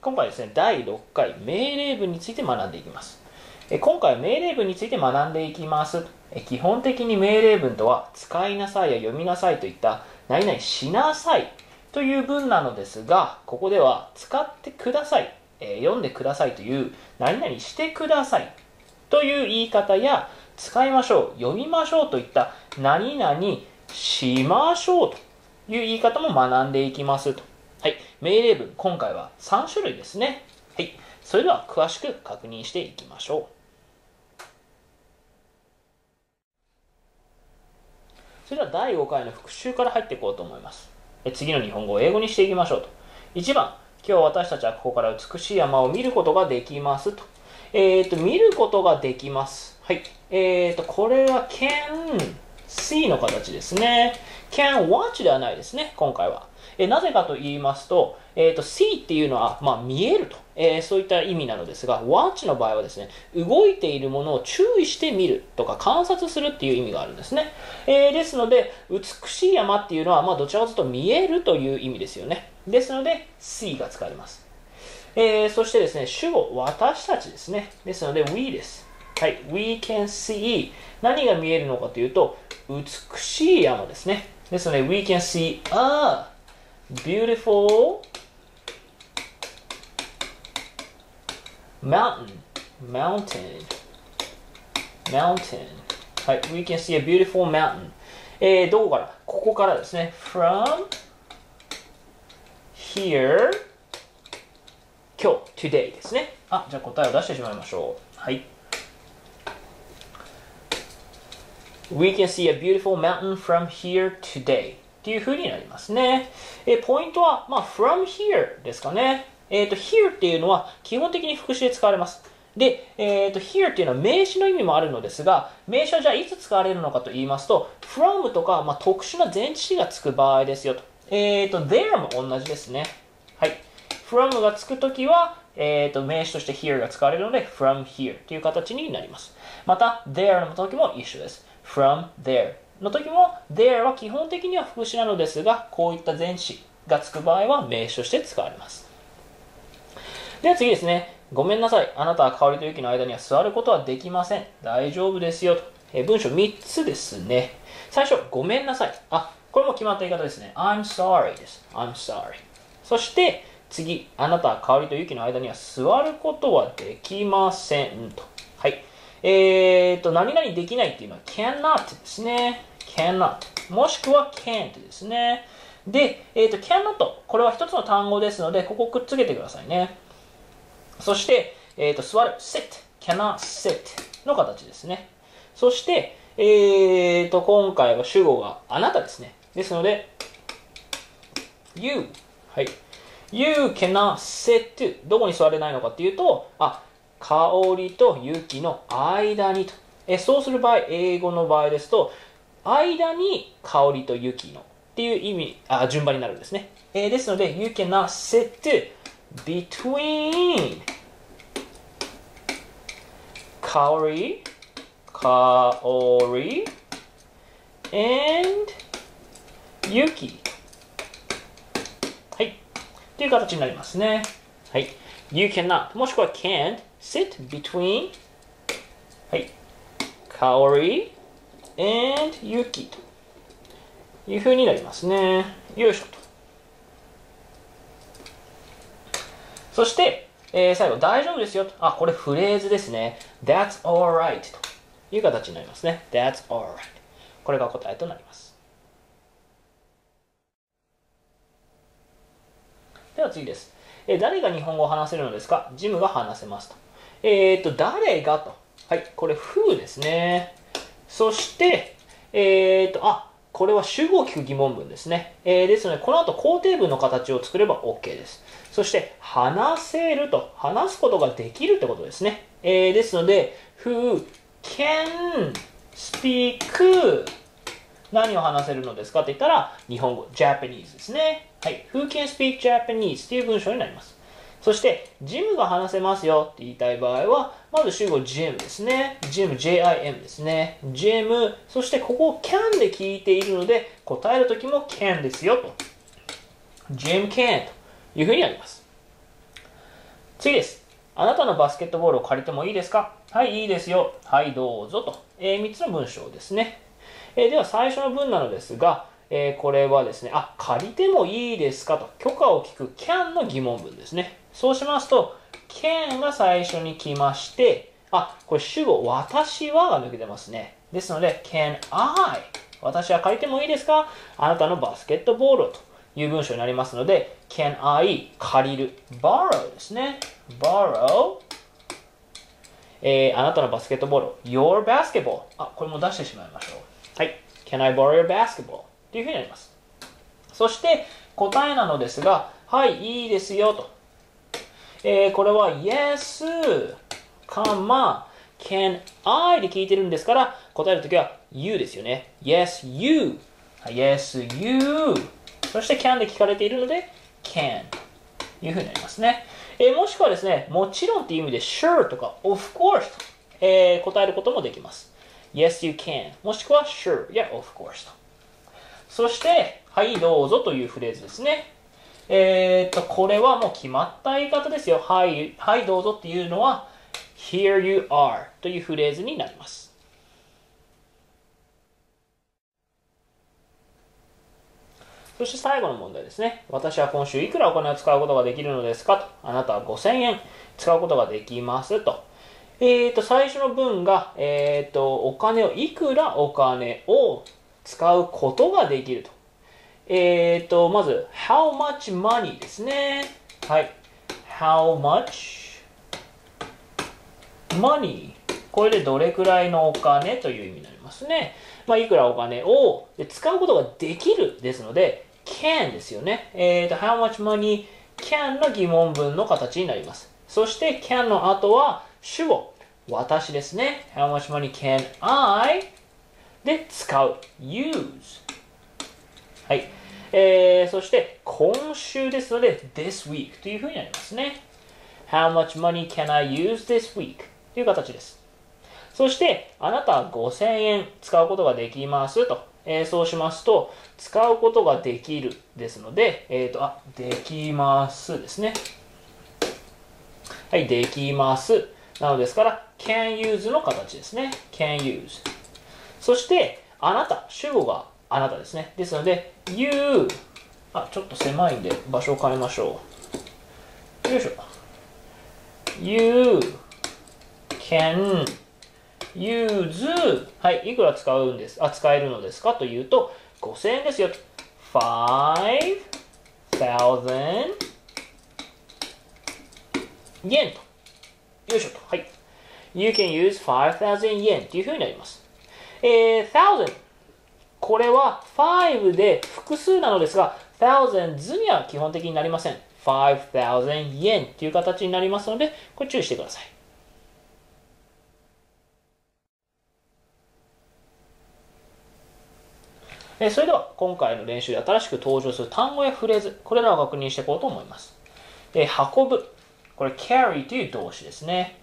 今回ですね、第6回命令文について学んでいきます。今回は命令文について学んでいきます。基本的に命令文とは、使いなさいや読みなさいといった、何々しなさいという文なのですが、ここでは、使ってください、読んでくださいという、何々してくださいという言い方や、使いましょう、読みましょうといった、何々しましょうという言い方も学んでいきますと。はい。命令文、今回は3種類ですね。はい。それでは詳しく確認していきましょう。それでは第5回の復習から入っていこうと思います。次の日本語を英語にしていきましょうと。1番、今日私たちはここから美しい山を見ることができますと。えっ、と、見ることができます。はい。えっ、と、これは can see の形ですね。Can watch ではないですね、今回は。えなぜかと言いますと、えー、と see っていうのは、まあ、見えると、えーそういった意味なのですが watch の場合はですね動いているものを注意して見るとか観察するっていう意味があるんですね、えーですので美しい山っていうのは、まあ、どちらかというと見えるという意味ですよね。ですので see が使われます、えーそしてですね主語私たちですね。ですので we です。はい we can see 何が見えるのかというと美しい山ですね。ですので we can see a beautiful mountain mountain mountain はい we can see a beautiful mountain えー、どこからここからですね from here 今日 today ですねあじゃあ答えを出してしまいましょうはい We can see a beautiful mountain from here today っていう風になりますね。えポイントは、まあ、from here ですかね。えっ、と、here っていうのは基本的に副詞で使われます。で、えっ、と、here っていうのは名詞の意味もあるのですが、名詞はじゃあいつ使われるのかと言いますと、from とか、まあ、特殊な前置詞がつく場合ですよと。えっ、と、there も同じですね。はい。from がつくときは、えー、と名詞として here が使われるので from here という形になります。また there の時も一緒です。From there の時も there は基本的には副詞なのですがこういった前詞がつく場合は名詞として使われます。では次ですね。ごめんなさい。あなたは香りと雪の間には座ることはできません。大丈夫ですよと。え文章3つですね。最初、ごめんなさい。あ、これも決まった言い方ですね。I'm sorry です。I'm sorry。そして、次、あなたは香りと雪の間には座ることはできませんと。はい。えーと、何々できないっていうのは cannot ですね。cannot。もしくは can't ですね。で、えーと、cannot。これは一つの単語ですので、ここくっつけてくださいね。そして、えーと、座る sit。cannot sit の形ですね。そして、えーと、今回は主語があなたですね。ですので、you。はい。You cannot sit どこに座れないのかっていうと、あ、香りと雪の間にと。えそうする場合、英語の場合ですと、間に香りと雪のっていう意味、あ、順番になるんですね。えーですので、You cannot sit between 香り、香り and 雪。はい。という形になりますね。はい。You cannot もしくは can't sit between はい。香り and 雪という風になりますね。よいしょと。そして、えー最後、大丈夫ですよと。あ、これフレーズですね。That's alright という形になりますね。That's alright。これが答えとなります。では次です。えー誰が日本語を話せるのですか？ジムが話せますと。えっ、と、誰が？と。はい、これ、who ですね。そして、えっ、と、あ、これは主語を聞く疑問文ですね。えーですので、この後肯定文の形を作れば OK です。そして、話せると、話すことができるってことですね。えーですので、who can speak 何を話せるのですかって言ったら、日本語、Japanese ですね。はい。Who can speak Japanese? っていう文章になります。そして、ジムが話せますよって言いたい場合は、まず主語 GM ですね。GM、JIM ですね。GM、そしてここを can で聞いているので、答えるときも can ですよと。GM can というふうになります。次です。あなたのバスケットボールを借りてもいいですか？はい、いいですよ。はい、どうぞと。えー、3つの文章ですね。えー、では最初の文なのですが、えー、これはですね、あ、借りてもいいですかと、許可を聞く can の疑問文ですね。そうしますと、can が最初に来まして、あ、これ主語、私はが抜けてますね。ですので、can I? 私は借りてもいいですか？あなたのバスケットボールという文章になりますので、can I 借りる borrow ですね。borrow えー、あなたのバスケットボール your basketball あ、これも出してしまいましょう。はい。can I borrow your basketball? というふうになります。そして答えなのですが、はい、いいですよと。えー、これは yes, かま can I で聞いてるんですから、答えるときは you ですよね。yes, you. yes, you. そして can で聞かれているので can というふうになりますね。えー、もしくはですね、もちろんっていう意味で sure とか of course と、えー、答えることもできます。yes, you can もしくは sure や of course と。そして、はい、どうぞというフレーズですね。えっと、これはもう決まった言い方ですよ。はい、はい、どうぞっていうのは、here you are というフレーズになります。そして最後の問題ですね。私は今週いくらお金を使うことができるのですかと。あなたは5000円使うことができますと。えっ、ー、と、最初の文が、えっ、ー、と、お金を、いくらお金を使うことができると。えっ、ー、と、まず、how much money ですね。はい。how much money? これでどれくらいのお金という意味になりますね。まあ、いくらお金を使うことができるですので、can ですよね。えっ、ー、と、how much money can の疑問文の形になります。そして can の後は主語。私ですね。how much money can I で使う use はい、えー、そして今週ですので this week というふうになりますね how much money can I use this week という形ですそしてあなたは5000円使うことができますと、えー、そうしますと使うことができるですので、えっ、ー、と、あ、できますですね。はい、できます。なのですから、can use の形ですね。can use。そして、あなた、主語があなたですね。ですので、you、あ、ちょっと狭いんで場所を変えましょう。よいしょ。you can use はい、いくら使うんです、あ、使えるのですかというと、5000円ですよ。5000 yen と。よいしょと。はい。You can use 5000 yen というふうになります。えー、1000これは5で複数なのですが、thousands には基本的になりません。5000 yen という形になりますので、これ注意してください。えそれでは今回の練習で新しく登場する単語やフレーズ、これらを確認していこうと思います。え運ぶ。これ carry という動詞ですね。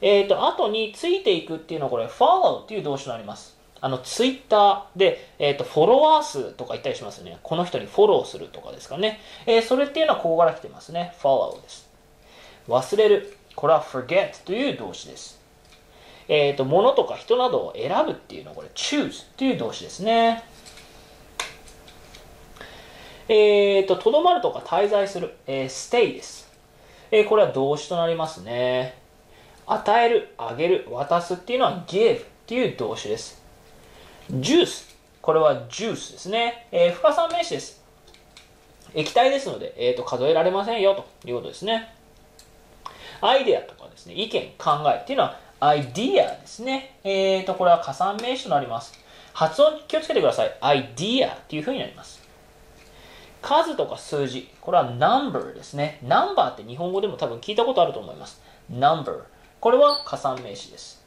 えっ、ー、と、後についていくっていうのはこれ follow という動詞となります。あの、ツイッターで、えっ、ー、と、フォロワー数とか言ったりしますよね。この人にフォローするとかですかね。えー、それっていうのはここから来てますね。follow です。忘れる。これは forget という動詞です。えっ、ー、と、物とか人などを選ぶっていうのはこれ choose という動詞ですね。えっ、と、とどまるとか滞在する。え stay です。えこれは動詞となりますね。与える、あげる、渡すっていうのは give っていう動詞です。ジュース。これはジュースですね。えー、不可算名詞です。液体ですので、えーと、数えられませんよということですね。アイデアとかですね、意見、考えっていうのはアイディアですね。えーと、これは加算名詞となります。発音気をつけてください。アイディアっていうふうになります。数とか数字。これは number ですね。number って日本語でも多分聞いたことあると思います。number。これは加算名詞です。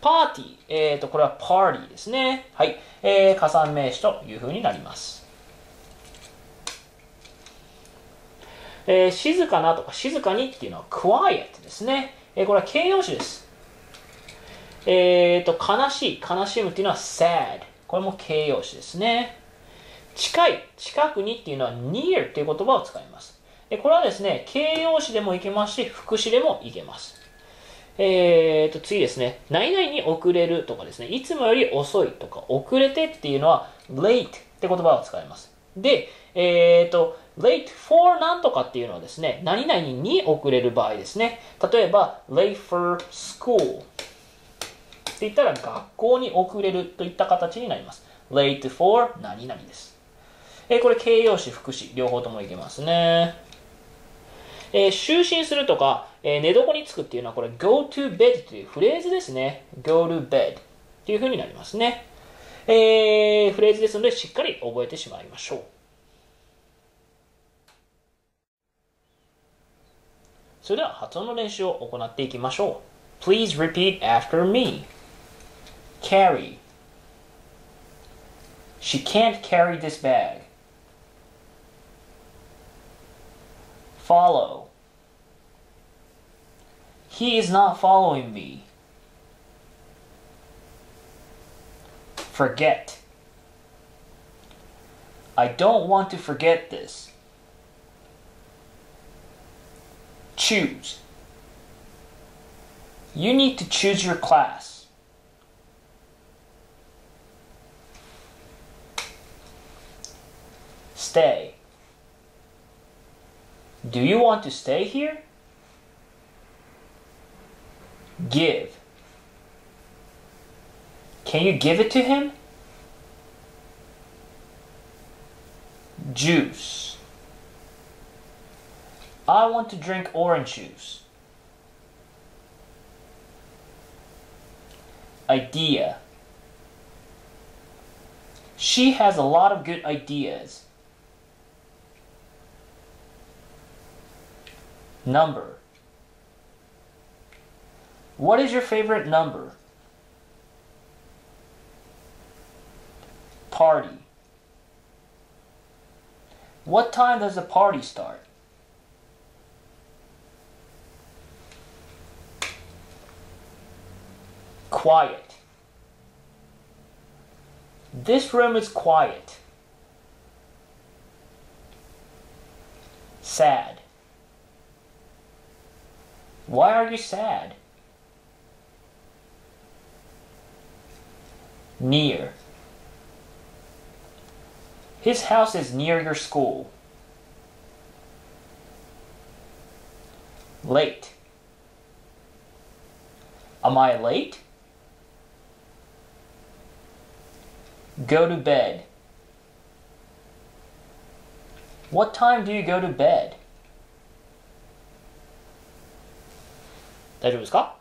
パーティー。えっ、ー、と、これはパーティーですね。はい。えー、加算名詞というふうになります。えー、静かなとか静かにっていうのは quiet ですね。えー、これは形容詞です。えっ、ー、と、悲しい、悲しむっていうのは sad。これも形容詞ですね。近い、近くにっていうのは near っていう言葉を使います。でこれはですね、形容詞でもいけますし、副詞でもいけます。えーと、次ですね。何々に遅れるとかですね。いつもより遅いとか、遅れてっていうのは late って言葉を使います。で、えーと、late for なんとかっていうのはですね、何々に遅れる場合ですね。例えば、late for school って言ったら学校に遅れるといった形になります。late for 何々です。えー、これ形容詞、副詞、両方ともいけますね。えー、就寝するとか、えー、寝床につくっていうのはこれ go to bed というフレーズですね。go to bed っていう風になりますね。えー、フレーズですのでしっかり覚えてしまいましょう。それでは発音の練習を行っていきましょう。Please repeat after me. Carry. She can't carry this bag. Follow. He is not following me. Forget. I don't want to forget this. Choose. You need to choose your class. Stay. Do you want to stay here? Give. Can you give it to him? Juice. I want to drink orange juice. Idea. She has a lot of good ideas. Number. What is your favorite number? Party. What time does the party start? Quiet. This room is quiet. Sad. Why are you sad? Near. His house is near your school. Late. Am I late? Go to bed. What time do you go to bed? 大丈夫ですか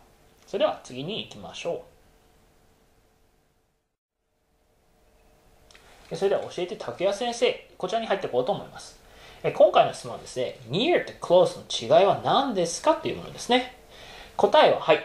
それでは次に行きましょう。 それでは教えて拓也先生、こちらに入っていこうと思います。今回の質問はですね、near と close の違いは何ですかというものですね。答えは、はい。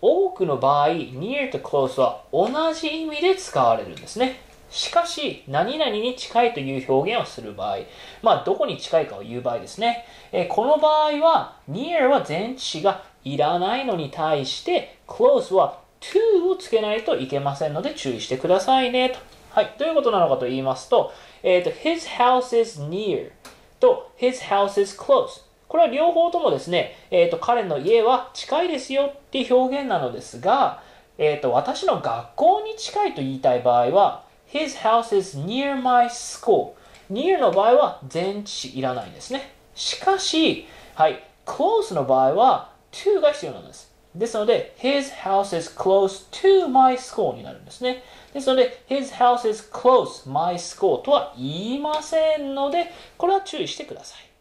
多くの場合、near と close は同じ意味で使われるんですね。しかし、何々に近いという表現をする場合、まあ、どこに近いかを言う場合ですね。えこの場合は、near は前置詞がいらないのに対して、close は to をつけないといけませんので注意してくださいねと。はい。どういうことなのかと言いますと、えっ、ー、と、his house is near と his house is close。これは両方ともですね、えっ、ー、と、彼の家は近いですよっていう表現なのですが、えっ、ー、と、私の学校に近いと言いたい場合は、his house is near my school。near の場合は前置詞いらないんですね。しかし、はい、close の場合は to が必要なんです。ですので、his house is close to my school になるんですね。ですので、his house is close my school とは言いませんので、これは注意してください。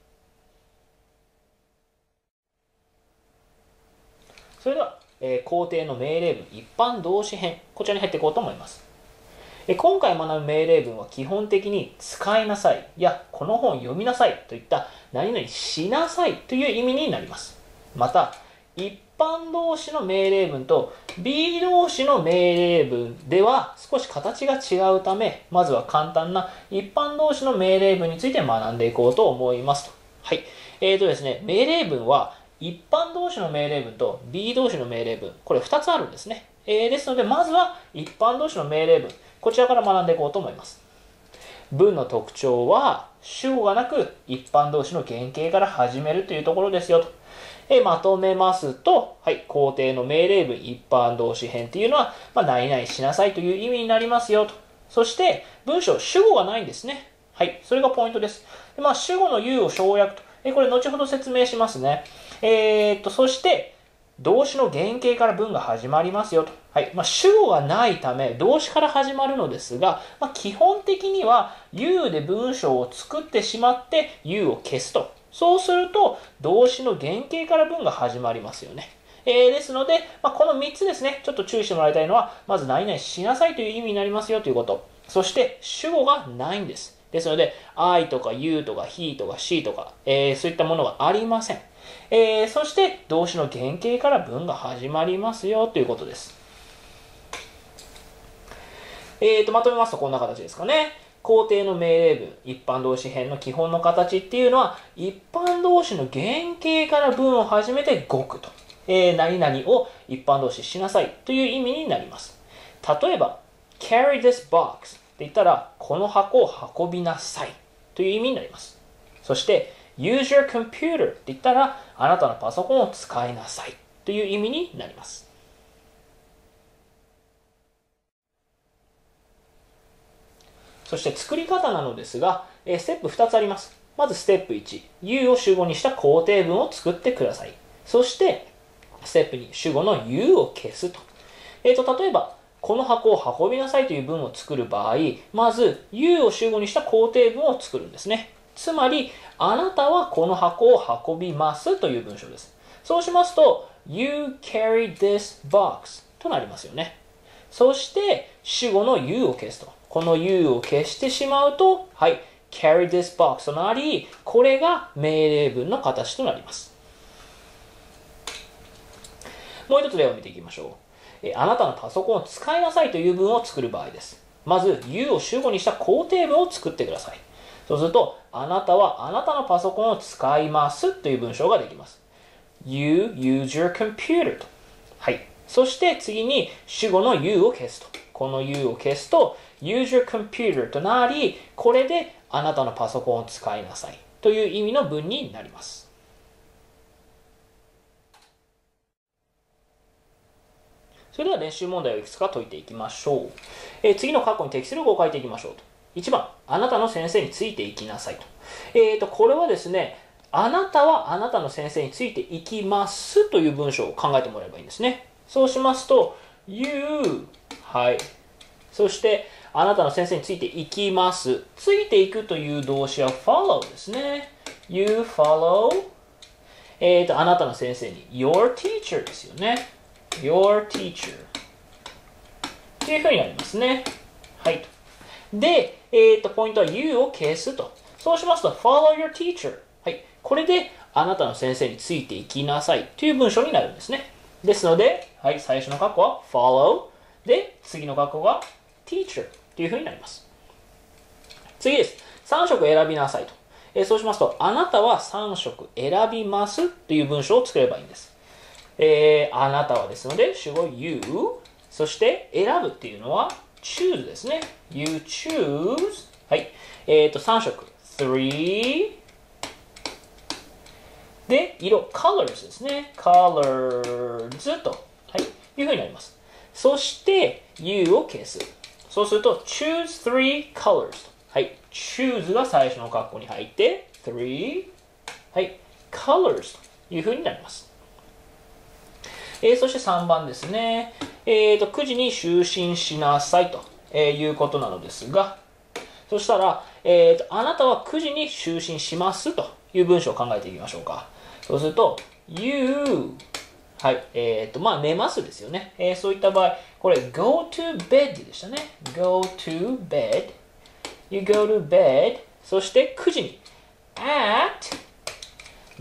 それでは、えー、皇帝の命令文一般動詞編、こちらに入っていこうと思います。えー、今回学ぶ命令文は基本的に使いなさいやこの本読みなさいといった何々しなさいという意味になります。また、一般動詞の命令文と B 動詞の命令文では少し形が違うため、まずは簡単な一般動詞の命令文について学んでいこうと思いますと。はい。えーとですね、命令文は一般動詞の命令文と B 動詞の命令文、これ2つあるんですね。えー、ですので、まずは一般動詞の命令文、こちらから学んでいこうと思います。文の特徴は主語がなく一般動詞の原型から始めるというところですよと。えまとめますと、はい、皇帝の命令文一般動詞編っていうのは、まあ、何々しなさいという意味になりますよと。そして、文章、主語がないんですね。はい、それがポイントです。でまあ、主語の言うを省略と。えこれ、後ほど説明しますね。えー、っと、そして、動詞の原型から文が始まりますよと。はい。まあ、主語がないため、動詞から始まるのですが、まあ、基本的には、you で文章を作ってしまって、you を消すと。そうすると、動詞の原型から文が始まりますよね。えー、ですので、まあ、この3つですね、ちょっと注意してもらいたいのは、まず何々しなさいという意味になりますよということ。そして、主語がないんです。ですので、I とか You とか He とか She とか、えー、そういったものがありません。えー、そして動詞の原型から文が始まりますよということです。えーと、まとめますとこんな形ですかね。皇帝の命令文、一般動詞編の基本の形っていうのは、一般動詞の原型から文を始めて語句と。えー、何々を一般動詞しなさいという意味になります。例えば、carry this box って言ったら、この箱を運びなさいという意味になります。そして、use your computer って言ったら、あなたのパソコンを使いなさいという意味になります。そして作り方なのですが、えステップ2つあります。まずステップ1、U を主語にした肯定文を作ってください。そして、ステップ2、主語の U を消すと。えっ、ー、と、例えば、この箱を運びなさいという文を作る場合、まず U を主語にした肯定文を作るんですね。つまり、あなたはこの箱を運びますという文章です。そうしますと、You carry this box となりますよね。そして、主語の U を消すと。この U を消してしまうと、はい、carry this box となり、これが命令文の形となります。もう一つ例を見ていきましょう。えあなたのパソコンを使いなさいという文を作る場合です。まず、U を主語にした肯定文を作ってください。そうすると、あなたはあなたのパソコンを使いますという文章ができます。You use your computer と。はい。そして次に主語の U を消すと。この U を消すと use your computer となり、これであなたのパソコンを使いなさいという意味の文になります。それでは練習問題をいくつか解いていきましょう。えー、次の括弧に適する語を書いていきましょうと。1番、あなたの先生についていきなさいと。えっ、ー、と、これはですね、あなたはあなたの先生についていきますという文章を考えてもらえばいいんですね。そうしますと、you はい。そして、あなたの先生についていきます。ついていくという動詞は follow ですね。You follow えっ、ー、と、あなたの先生に your teacher ですよね。your teacher っていうふうになりますね。はい。で、えっ、ー、と、ポイントは you を消すと。そうしますと、follow your teacher。はい。これで、あなたの先生についていきなさいという文章になるんですね。ですので、はい、最初の括弧は follow。で、次の括弧が teacher というふうになります。次です。3色選びなさいと。えー、そうしますと、あなたは3色選びますという文章を作ればいいんです。えー、あなたはですので、主語 you。そして、選ぶっていうのは choose ですね。You choose はい。えっ、ー、と、3色。three で、色、colors ですね。colors と、はい、いうふうになります。そして、you を消す。そうすると、choose three colors はい。choose が最初の括弧に入って、three はい。colors というふうになります。えー、そして3番ですね。えーと、9時に就寝しなさいと、えいうことなのですが、そしたら、えーと、あなたは9時に就寝しますという文章を考えていきましょうか。そうすると、you はい。えっ、ー、と、まあ、寝ますですよね。えー、そういった場合、これ、go to bed でしたね。go to bed. you go to bed. そして、9時に at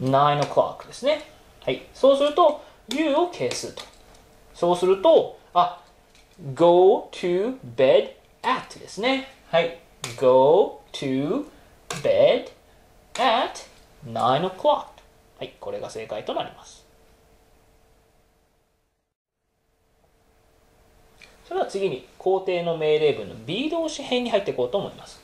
9 o'clock ですね。はい。そうすると、you を消すと。そうすると、あ、go to bed at ですね。はい。go to bed at 9 o'clock。はい。これが正解となります。それでは次に、皇帝の命令文の B 動詞編に入っていこうと思います。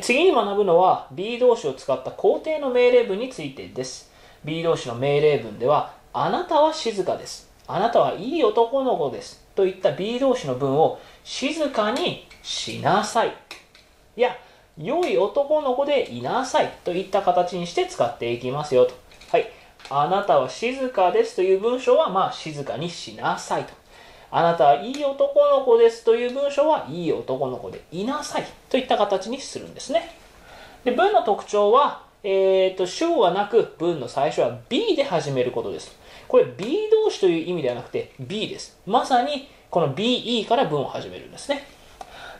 次に学ぶのは B 動詞を使った肯定の命令文についてです。B 動詞の命令文では、あなたは静かです。あなたはいい男の子です。といった B 動詞の文を静かにしなさい。いや、良い男の子でいなさいといった形にして使っていきますよと。はい。あなたは静かですという文章は、まあ、静かにしなさいと。あなたはいい男の子ですという文章はいい男の子でいなさいといった形にするんですね。で文の特徴は、えーと、主語がなく文の最初は B で始めることです。これ B 動詞という意味ではなくて B です。まさにこの BE から文を始めるんですね。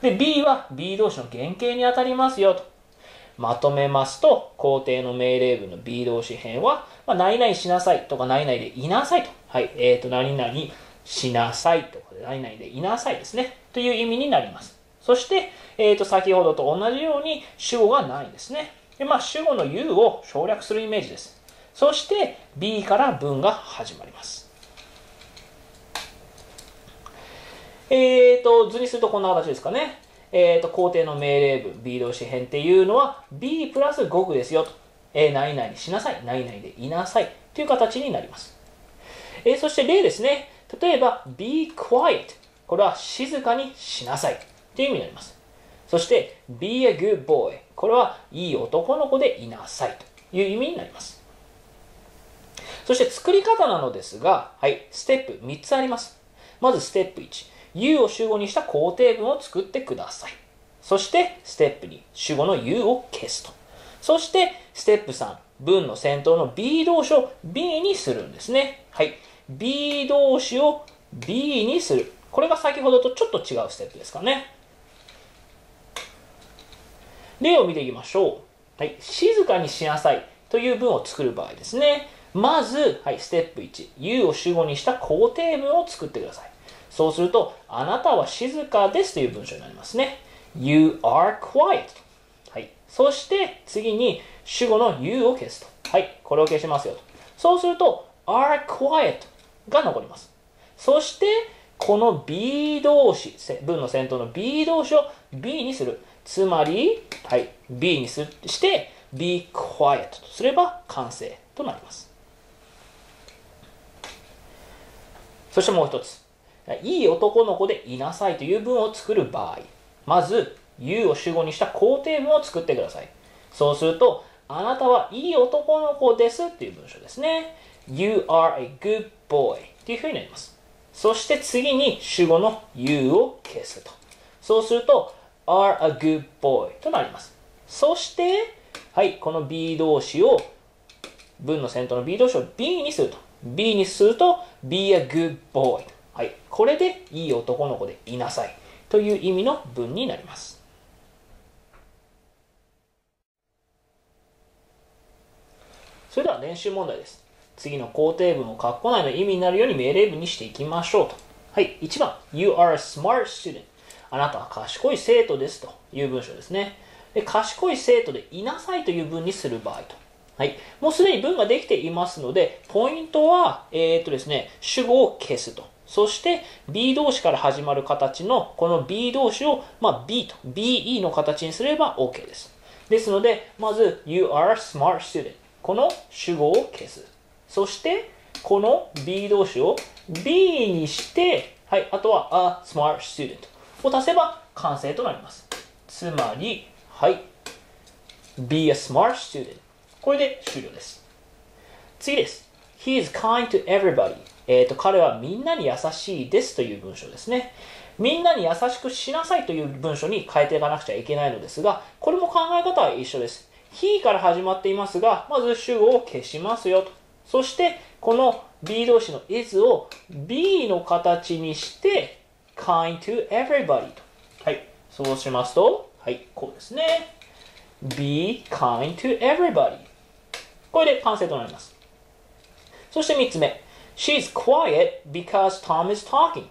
で、B は B 動詞の原型にあたりますよと。まとめますと、肯定の命令文の B 動詞編は、まあ、何々しなさいとか何々でいなさいと。はい。えっ、ー、と、何々しなさいとかで何々でいなさいですね。という意味になります。そして、えっ、ー、と、先ほどと同じように主語がないんですね。で、まあ、主語の U を省略するイメージです。そして、B から文が始まります。えっ、ー、と、図にするとこんな形ですかね。えっ、ー、と、肯定の命令文、B 動詞編っていうのは、B プラス語句ですよと。えー、何々しなさい、何々でいなさいという形になります。えー、そして例ですね。例えば、be quiet。これは静かにしなさいという意味になります。そして、be a good boy。これはいい男の子でいなさいという意味になります。そして作り方なのですが、はい、ステップ3つあります。まずステップ1。U を主語にした肯定文を作ってください。そして、ステップ2、主語の U を消すと。そして、ステップ3、文の先頭の B 動詞を B にするんですね。はい。B 動詞を B にする。これが先ほどとちょっと違うステップですかね。例を見ていきましょう。はい。静かにしなさいという文を作る場合ですね。まず、はい、ステップ1。U を主語にした肯定文を作ってください。そうすると、あなたは静かですという文章になりますね。You are quiet. はい。そして、次に主語の you を消すと。はい。これを消しますよと。そうすると、are quiet が残ります。そして、この B 動詞、文の先頭の B 動詞を B にする。つまり、はい、B にすして、be quiet とすれば完成となります。そしてもう一つ。いい男の子でいなさいという文を作る場合、まず、you を主語にした肯定文を作ってください。そうすると、あなたはいい男の子ですっていう文章ですね。You are a good boy っていうふうになります。そして次に主語の you を消すと。そうすると、are a good boy となります。そして、はい、この B 動詞を、文の先頭の B 動詞を B にすると。B にすると、be a good boy はい、これでいい男の子でいなさいという意味の文になります。それでは練習問題です。次の肯定文を括弧内の意味になるように命令文にしていきましょうと。はい、1番、You are a smart student. あなたは賢い生徒ですという文章ですね。で賢い生徒でいなさいという文にする場合と。はい。もうすでに文ができていますので、ポイントは、えー、っとですね、主語を消すと。そして B 動詞から始まる形のこの B 動詞を、まあ、B と BE の形にすれば OK です。ですので、まず You are a smart student この主語を消す。そしてこの B 動詞を B にして、はい、あとは a smart student を足せば完成となります。つまり、はい、be a smart student これで終了です。次です。He is kind to everybody えと、彼はみんなに優しいですという文章ですね。みんなに優しくしなさいという文章に変えていかなくちゃいけないのですが、これも考え方は一緒です。he から始まっていますが、まず主語を消しますよと。そして、この B 動詞の is を B の形にして、kind to everybody と。はい。そうしますと、はい、こうですね。be kind to everybody。これで完成となります。そして3つ目。She's quiet because Tom is talking.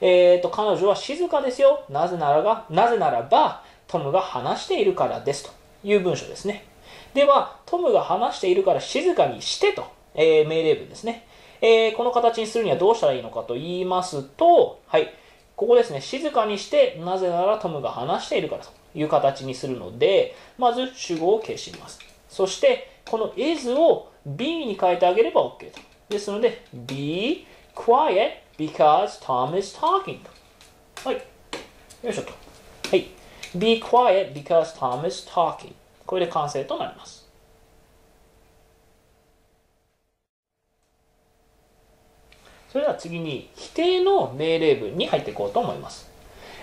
えっ、と、彼女は静かですよ。なぜならば、なぜならば、トムが話しているからですという文章ですね。では、トムが話しているから静かにしてと、えー、命令文ですね。えー、この形にするにはどうしたらいいのかと言いますと、はい、ここですね、静かにして、なぜならトムが話しているからという形にするので、まず主語を消します。そして、この is を be に変えてあげれば OK と。ですので、be quiet because Tom is talking はい。よいしょと。はい。be quiet because Tom is talking これで完成となります。それでは次に否定の命令文に入っていこうと思います。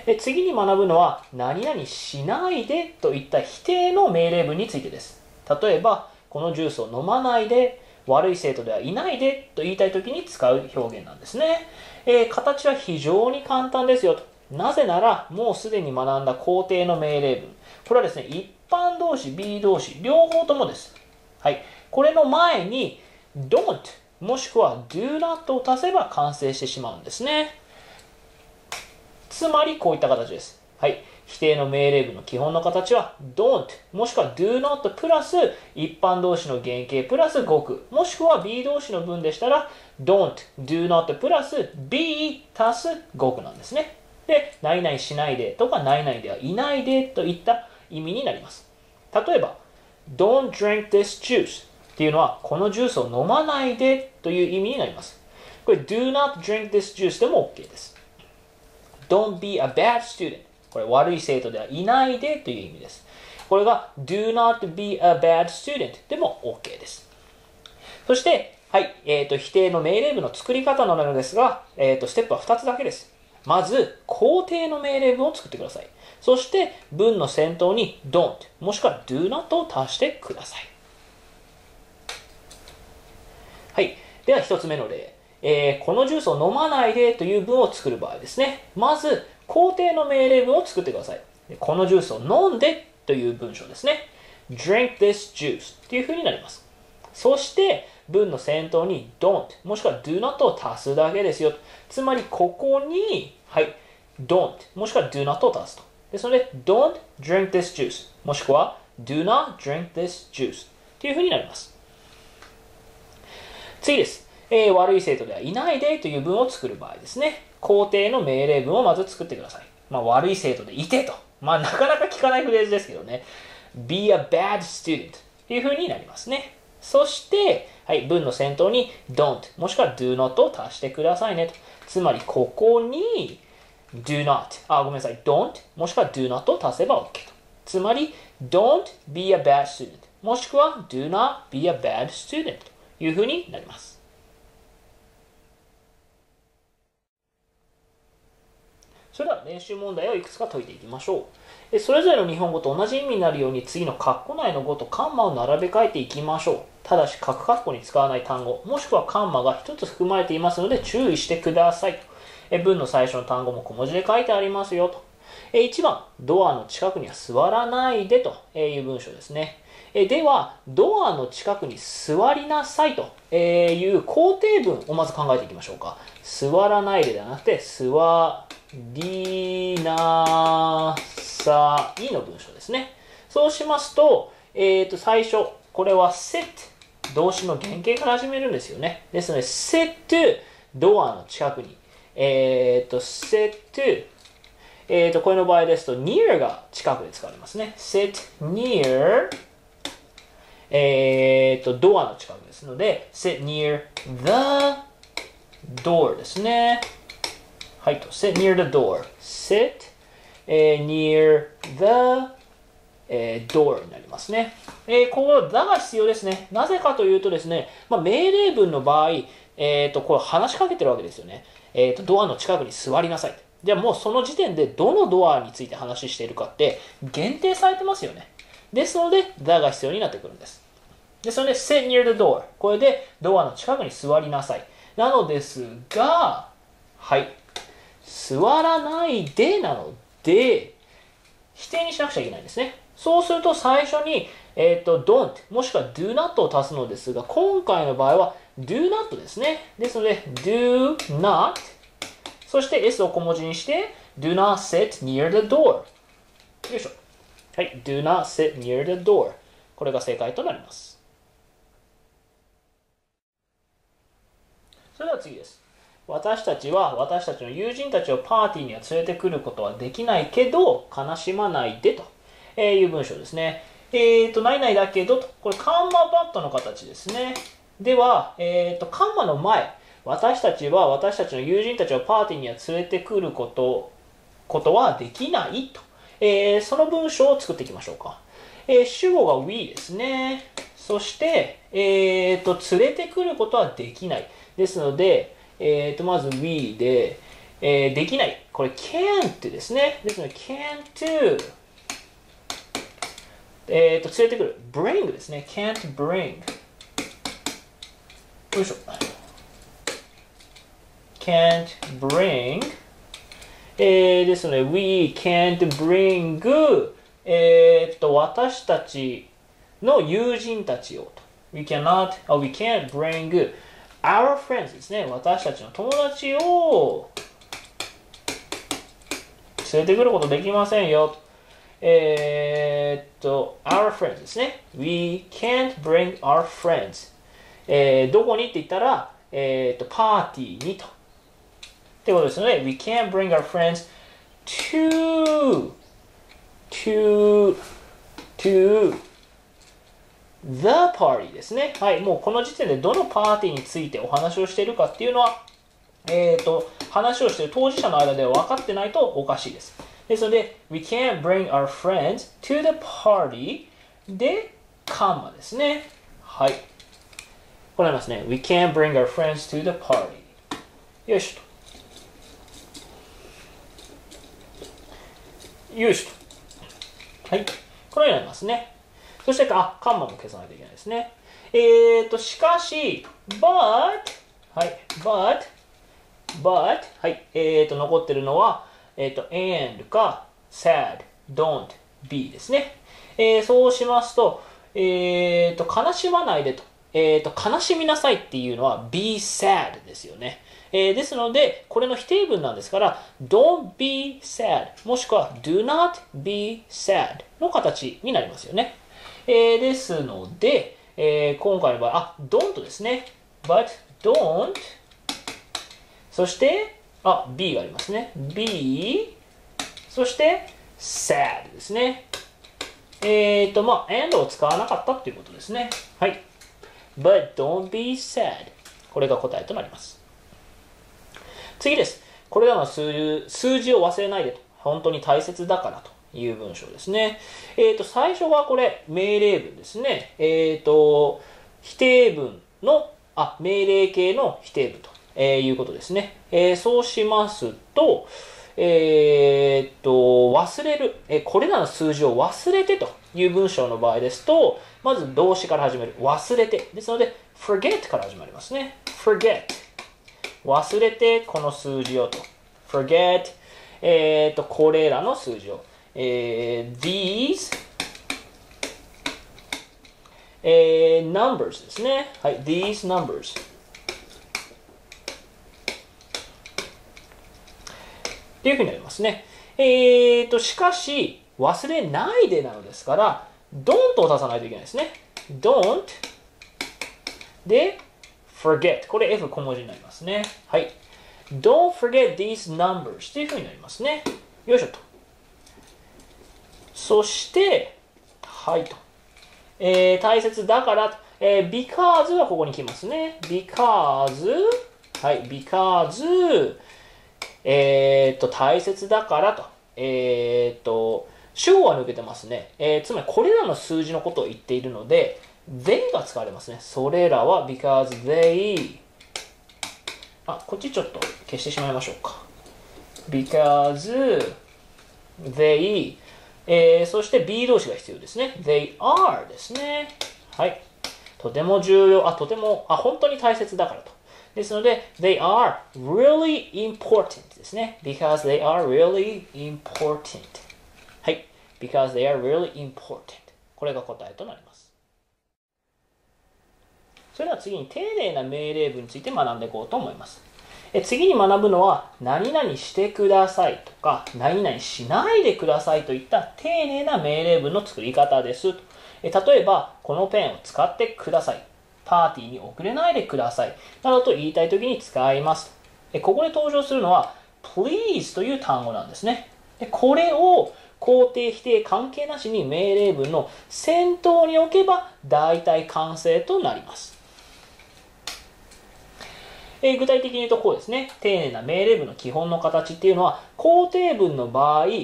で次に学ぶのは何々しないでといった否定の命令文についてです。例えば、このジュースを飲まないで、悪い生徒ではいないでと言いたいときに使う表現なんですね。えー、形は非常に簡単ですよと。なぜなら、もうすでに学んだ肯定の命令文。これはですね、一般動詞、B 動詞、両方ともです。はい。これの前に、don't もしくは do not を足せば完成してしまうんですね。つまりこういった形です。はい。否定の命令文の基本の形は don't もしくは do not プラス一般動詞の原型プラス語句もしくは be 動詞の文でしたら don't, do not プラス be 足す語句なんですね。で、何々しないでとか何々ではいないでといった意味になります。例えば don't drink this juice っていうのはこのジュースを飲まないでという意味になります。これ do not drink this juice でも OK です。don't be a bad student これ悪い生徒ではいないでという意味です。これが do not be a bad student でも OK です。そして、はい、えっ、ー、と、否定の命令文の作り方なのですが、えっ、ー、と、ステップは2つだけです。まず、肯定の命令文を作ってください。そして、文の先頭に don't もしくは do not を足してください。はい。では、1つ目の例。えー、このジュースを飲まないでという文を作る場合ですね。まず、肯定の命令文を作ってください。このジュースを飲んでという文章ですね。drink this juice っていう風になります。そして、文の先頭に don't もしくは do not を足すだけですよ。つまり、ここに、はい、don't もしくは do not を足すと。ですので、don't drink this juice もしくは do not drink this juice っていう風になります。次です。えー、悪い生徒ではいないでという文を作る場合ですね。肯定の命令文をまず作ってください。まあ、悪い生徒でいてと。まあ、なかなか聞かないフレーズですけどね。be a bad student っていう風になりますね。そして、はい、文の先頭に don't もしくは do not を足してくださいねと。つまり、ここに do not あ、ごめんなさい。don't もしくは do not を足せば OK と。つまり、don't be a bad student もしくは do not be a bad student という風になります。それでは練習問題をいくつか解いていきましょう。それぞれの日本語と同じ意味になるように次の括弧内の語とカンマを並べ替えていきましょう。ただし、各括弧に使わない単語、もしくはカンマが1つ含まれていますので注意してください。文の最初の単語も小文字で書いてありますよと。1番、ドアの近くには座らないでという文章ですね。では、ドアの近くに座りなさいという肯定文をまず考えていきましょうか。座らないでではなくて、座りなさいの文章ですね。そうしますと、えっ、ー、と、最初、これは sit 動詞の原型から始めるんですよね。ですので、sit ドアの近くに。えっ、ー、と、sit えっ、ー、と、これの場合ですと、near が近くで使われますね。sit near えっ、と、ドアの近くですので、sit near the door ですね。はい、と sit near the door sit、えー、near the、えー、door になりますね。えー、ここ the が必要ですね。なぜかというとですね、まあ、命令文の場合、えっ、ー、と、これ話しかけてるわけですよね。えっ、ー、と、ドアの近くに座りなさい。じゃあもうその時点でどのドアについて話しているかって限定されてますよね。ですので、the が必要になってくるんです。ですので、sit near the door。これでドアの近くに座りなさい。なのですが、はい。座らないでなので、否定にしなくちゃいけないんですね。そうすると最初に、えっ、ー、と、don't もしくは do not を足すのですが、今回の場合は do not ですね。ですので、do not そして S を小文字にして do not sit near the door よいしょ。はい、do not sit near the door これが正解となります。それでは次です。私たちは私たちの友人たちをパーティーには連れてくることはできないけど悲しまないでと、いう文章ですね。えっ、ー、と、何々だけどと、これカンマバットの形ですね。では、えっ、ー、と、カンマの前、私たちは私たちの友人たちをパーティーには連れてくること、ことはできないと。えー、その文章を作っていきましょうか。えー、主語が we ですね。そして、えっ、ー、と、連れてくることはできない。ですので、えっ、と、まず we で、えー、できない。これ can't ですね。ですので can't えっ、と、連れてくる。bring ですね。can't bring よいしょ。can't bring えー、ですので we can't bring えー、っと、私たちの友人たちをと。we cannot, or we can't bring our friends ですね。私たちの友達を連れてくることできませんよ。えー、っと、our friends ですね。We can't bring our friends。えー、どこにって言ったら、えー、っと、パーティーにと。ってことですので、We can't bring our friends to, to, to the party ですね。はい、もうこの時点でどのパーティーについてお話をしているかっていうのは、えっ、ー、と、話をしている当事者の間では分かってないとおかしいです。ですので、we can't bring our friends to the party で、カンマですね。はい。これありますね。we can't bring our friends to the party よいしょと。よいしょと。はい。このようになりますね。そして、あ、カンマも消さないといけないですね。えっ、ー、と、しかし、but、はい、but、but、はい、えっ、ー、と、残ってるのは、えっ、ー、と、and か sad, don't, be ですね。えー、そうしますと、えっ、ー、と、悲しまないでと。えっ、と、悲しみなさいっていうのは be sad ですよね。えー、ですので、これの否定文なんですから、don't be sad もしくは do not be sad の形になりますよね。えー、ですので、えー、今回の場合、あ、don't ですね。but don't そして、あ、B がありますね。B、そして sad ですね。えっ、ー、と、まあ、and を使わなかったっていうことですね。はい。but don't be sad これが答えとなります。次です。これらの数数字を忘れないでと。本当に大切だからという文章ですね。えっ、ー、と、最初はこれ、命令文ですね。えっ、ー、と、否定文の、あ、命令形の否定文と。えー、いうことですね。えー、そうしますと、え、っと、忘れる、え、これらの数字を忘れてという文章の場合ですと、まず動詞から始める。忘れて。ですので、forget から始まりますね。forget。忘れてこの数字をと。forget。え、っと、これらの数字を。えー、these えー、numbers ですね。はい、these numbers。っていうふうになりますね。えーと、しかし、忘れないでなのですから、don't を出さないといけないですね。don't で、forget。これ F 小文字になりますね。はい。don't forget these numbers というふうになりますね。よいしょと。そして、はいと。えー、大切だから、えー、because はここに来ますね。because はい、because え、っと、大切だからと、えー、っと、主語は抜けてますね。えー、つまり、これらの数字のことを言っているので、they が使われますね。それらは because they あ、こっちちょっと消してしまいましょうか。because they えー、そして B 動詞が必要ですね。they are ですね。はい。とても重要、あ、とても、あ、本当に大切だからと。ですので、they are really important ですね。because they are really important. はい。because they are really important. これが答えとなります。それでは次に丁寧な命令文について学んでいこうと思います。え次に学ぶのは、何々してくださいとか、何々しないでくださいといった丁寧な命令文の作り方です。え例えば、このペンを使ってください。パーティーに遅れないでください。などと言いたいときに使います。ここで登場するのは please という単語なんですね。でこれを肯定否定関係なしに命令文の先頭に置けば大体完成となりますえ具体的に言うとこうですね。丁寧な命令文の基本の形っていうのは、肯定文の場合、はい、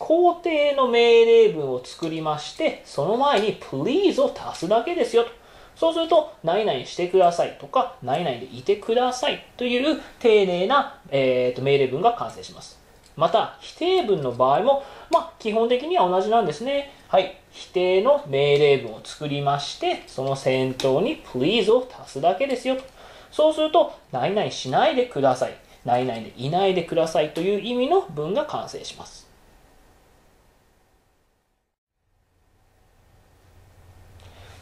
肯定の命令文を作りまして、その前に please を足すだけですよと。そうすると、何々してくださいとか、何々でいてくださいという丁寧な、えーと、命令文が完成します。また、否定文の場合も、まあ、基本的には同じなんですね。はい。否定の命令文を作りまして、その先頭に please を足すだけですよと。そうすると、何々しないでください。何々でいないでくださいという意味の文が完成します。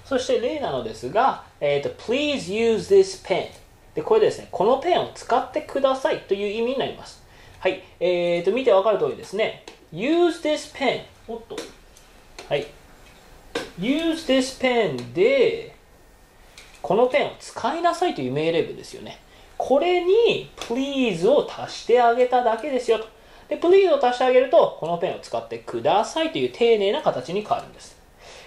そして例なのですが、えーと、please use this pen で、これですね、このペンを使ってくださいという意味になります。はい。えーと、見てわかる通りですね、use this pen おっと。はい。use this pen で、このペンを使いなさいという命令文ですよね。これに please を足してあげただけですよと。で、please を足してあげると、このペンを使ってくださいという丁寧な形に変わるんです。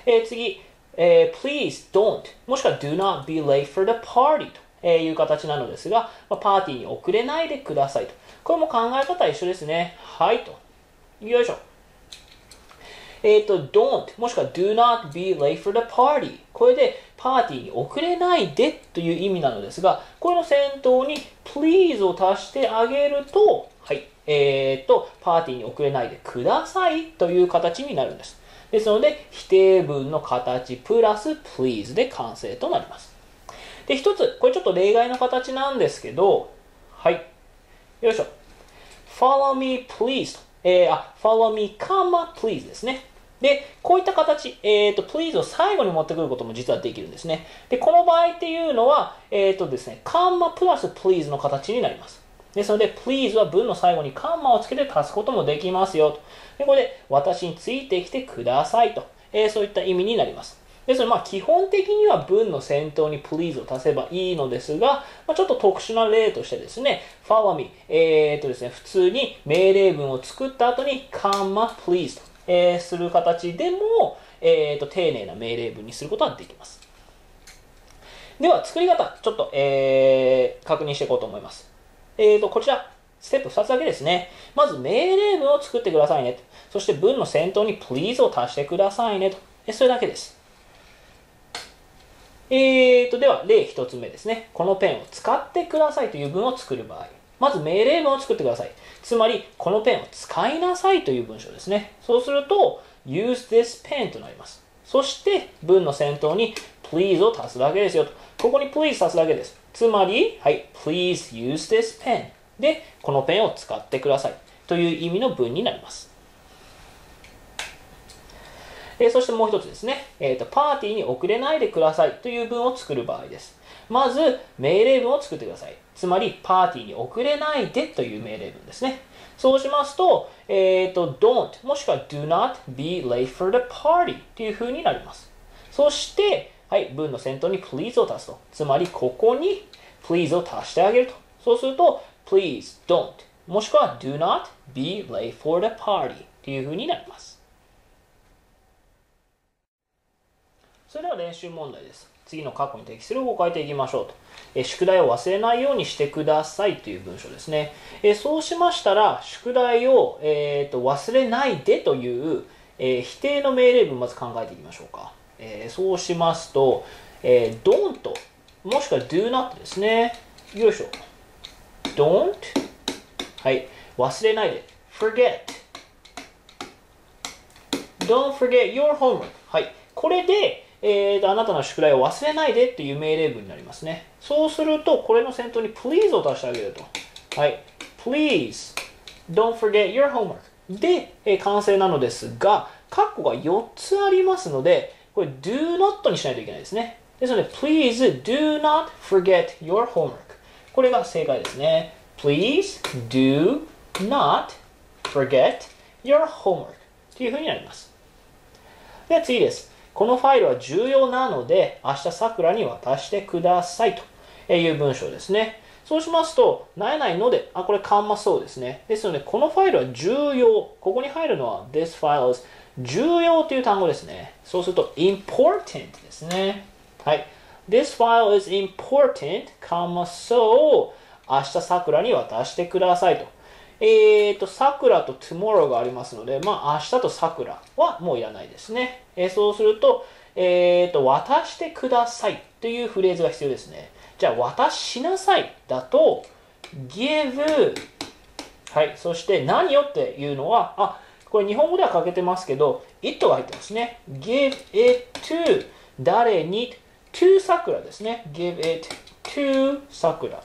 えー、次、えー、please don't もしくは do not be late for the party という形なのですが、ま、パーティーに遅れないでくださいと。これも考え方は一緒ですね。はいと。よいしょ。えっ、ー、と、don't もしくは do not be late for the party これでパーティーに遅れないでという意味なのですが、これの先頭に please を足してあげると、はい、えっ、ー、と、パーティーに遅れないでくださいという形になるんです。ですので、否定文の形プラス please で完成となります。で、一つ、これちょっと例外の形なんですけど、はい。よいしょ。follow me please えー、あ、follow me, comma, please ですね。で、こういった形、えっ、ー、と、please を最後に持ってくることも実はできるんですね。で、この場合っていうのは、えっ、ー、とですね、カンマプラス please の形になります。ですので、please は文の最後にカンマをつけて足すこともできますよと。で、これで、私についてきてくださいと。えー、そういった意味になります。ですので、まあ、基本的には文の先頭に please を足せばいいのですが、まあ、ちょっと特殊な例としてですね、follow me、えー、っとですね、普通に命令文を作った後に、カンマ please と。えー、する形でも、えーと、丁寧な命令文にすることはできます。では、作り方、ちょっと、えー、確認していこうと思います。えーと、こちら、ステップ2つだけですね。まず、命令文を作ってくださいね。そして、文の先頭に please を足してくださいねと。それだけです。えーと、では、例1つ目ですね。このペンを使ってくださいという文を作る場合。まず命令文を作ってください。つまり、このペンを使いなさいという文章ですね。そうすると、use this pen となります。そして、文の先頭に please を足すだけですよと。ここに please 足すだけです。つまり、はい、please use this pen で、このペンを使ってくださいという意味の文になります。えそしてもう一つですね、えーと、パーティーに遅れないでくださいという文を作る場合です。まず、命令文を作ってください。つまり、パーティーに遅れないでという命令文ですね。そうしますと、えっ、ー、と、don't もしくは do not be late for the party という風になります。そして、はい、文の先頭に please を足すと。つまり、ここに please を足してあげると。そうすると、please don't もしくは do not be late for the party という風になります。それでは練習問題です。次の過去に適する方を書いていきましょうと。え宿題を忘れないようにしてくださいという文章ですね。えそうしましたら、宿題を、えーと、忘れないでという、えー、否定の命令文まず考えていきましょうか。えー、そうしますと、えー、don't もしくは do not ですね。よいしょ。don't はい。忘れないで。forget don't forget your homework はい。これで、えーと、あなたの宿題を忘れないでっていう命令文になりますね。そうすると、これの先頭に please を出してあげると。はい。please don't forget your homework で、えー、完成なのですが、括弧が4つありますので、これ do not にしないといけないですね。ですので、please do not forget your homework これが正解ですね。please do not forget your homework というふうになります。では次です。このファイルは重要なので、明日さくらに渡してくださいという文章ですね。そうしますと、ないないので、あ、これカンマそうですね。ですので、このファイルは重要。ここに入るのは this file is 重要という単語ですね。そうすると important ですね。はい。This file is important, カンマ so 明日桜に渡してくださいと。えっ、ー、と、桜と tomorrow がありますので、まあ明日と桜はもういらないですね。えー、そうすると、えっ、ー、と、渡してくださいというフレーズが必要ですね。じゃあ、渡しなさいだと、give はい、そして何をっていうのは、あ、これ日本語では書けてますけど、it が入ってますね。give it to 誰に？to 桜ですね。give it to 桜。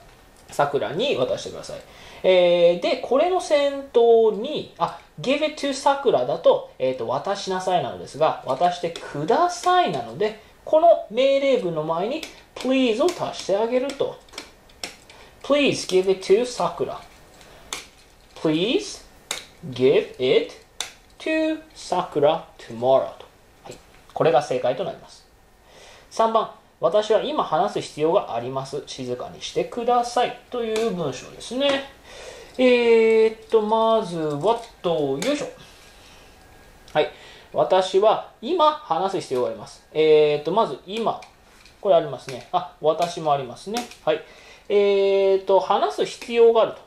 桜に渡してください。えー、で、これの先頭に、あ、give it to 桜だと、えっ、ー、と、渡しなさいなのですが、渡してくださいなので、この命令文の前に please を足してあげると。please give it to 桜。please give it to 桜 tomorrow と。はい。これが正解となります。3番。私は今話す必要があります。静かにしてください。という文章ですね。えー、っと、まずはと、よいしょ。はい。私は今話す必要があります。えー、っと、まず今。これありますね。あ、私もありますね。はい。えー、っと、話す必要があると。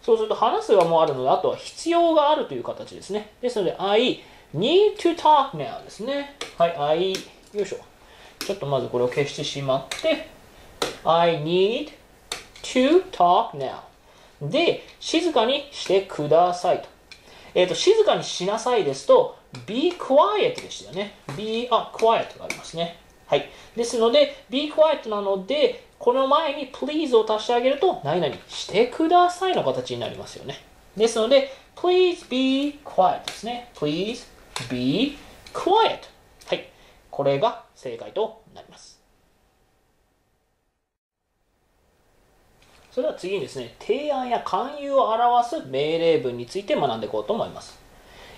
そうすると、話すがもうあるので、あとは必要があるという形ですね。ですので、I need to talk now ですね。はい。I、よいしょ。ちょっとまずこれを消してしまって、I need to talk now で、静かにしてくださいと。えっ、ー、と、静かにしなさいですと、be quiet でしたよね。be, あ、quiet がありますね。はい。ですので、be quiet なので、この前に please を足してあげると、何々してくださいの形になりますよね。ですので、please be quiet ですね。please be quiet。はい。これが正解となります。それでは次にですね、提案や勧誘を表す命令文について学んでいこうと思います。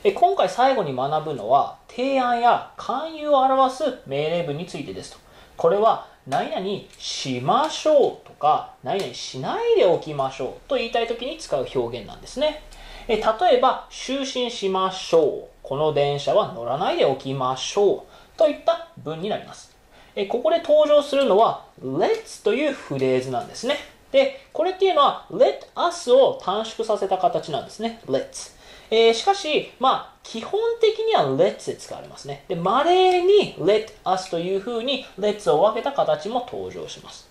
え今回最後に学ぶのは、提案や勧誘を表す命令文についてですと。これは、何々しましょうとか、何々しないでおきましょうと言いたいときに使う表現なんですね。え例えば、就寝しましょう。この電車は乗らないでおきましょう。といった文になります。えここで登場するのは、let's というフレーズなんですね。で、これっていうのは let us を短縮させた形なんですね。let's。えー、しかし、まあ、基本的には let's で使われますね。で、稀に let us という風に let's を分けた形も登場します。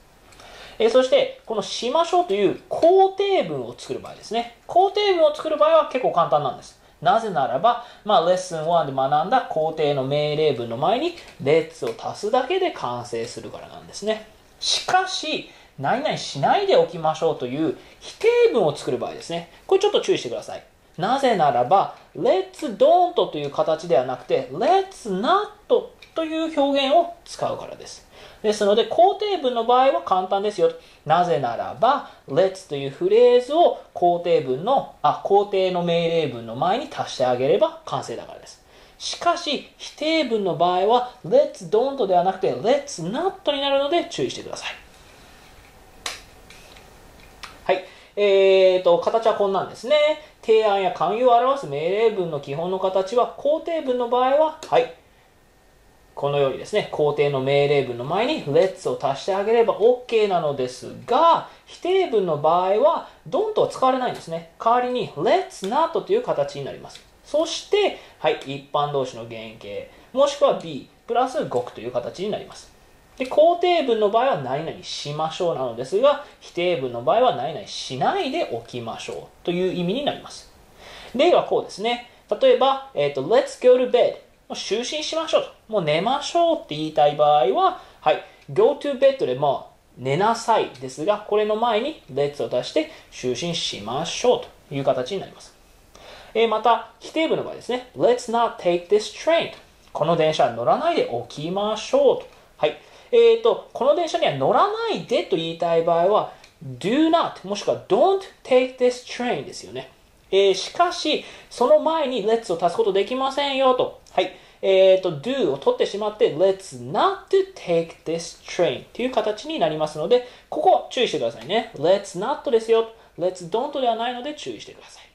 えー、そして、このしましょうという肯定文を作る場合ですね。肯定文を作る場合は結構簡単なんです。なぜならば、まあ、レッスン1で学んだ肯定の命令文の前に let's を足すだけで完成するからなんですね。しかし、何々しないでおきましょうという否定文を作る場合ですね。これちょっと注意してください。なぜならば、let's don't という形ではなくて、let's not という表現を使うからです。ですので、肯定文の場合は簡単ですよ。なぜならば、let's というフレーズを肯定文の、あ、肯定の命令文の前に足してあげれば完成だからです。しかし、否定文の場合は、let's don't ではなくて、let's not になるので注意してください。はい。えーと、形はこんなんですね。提案や勧誘を表す命令文の基本の形は、肯定文の場合は、はい。このようにですね、肯定の命令文の前に let's を足してあげれば OK なのですが、否定文の場合は don't は使われないんですね。代わりに let's not という形になります。そして、はい、一般動詞の原型、もしくは B プラス語句という形になります。で、肯定文の場合は何々しましょうなのですが、否定文の場合は何々しないでおきましょうという意味になります。例はこうですね。例えば、えっ、ー、と、let's go to bed。もう就寝しましょうと。もう寝ましょうって言いたい場合は、はい、go to bed でも寝なさいですが、これの前に let's を足して就寝しましょうという形になります。えー、また、否定文の場合ですね。let's not take this train この電車乗らないでおきましょうと。はい。えっ、ー、と、この電車には乗らないでと言いたい場合は、do not もしくは don't take this train ですよね。えー、しかし、その前に let's を足すことできませんよと。はい。えっ、ー、と、do を取ってしまって、let's not take this train という形になりますので、ここ注意してくださいね。let's not ですよ。let's don't ではないので注意してください。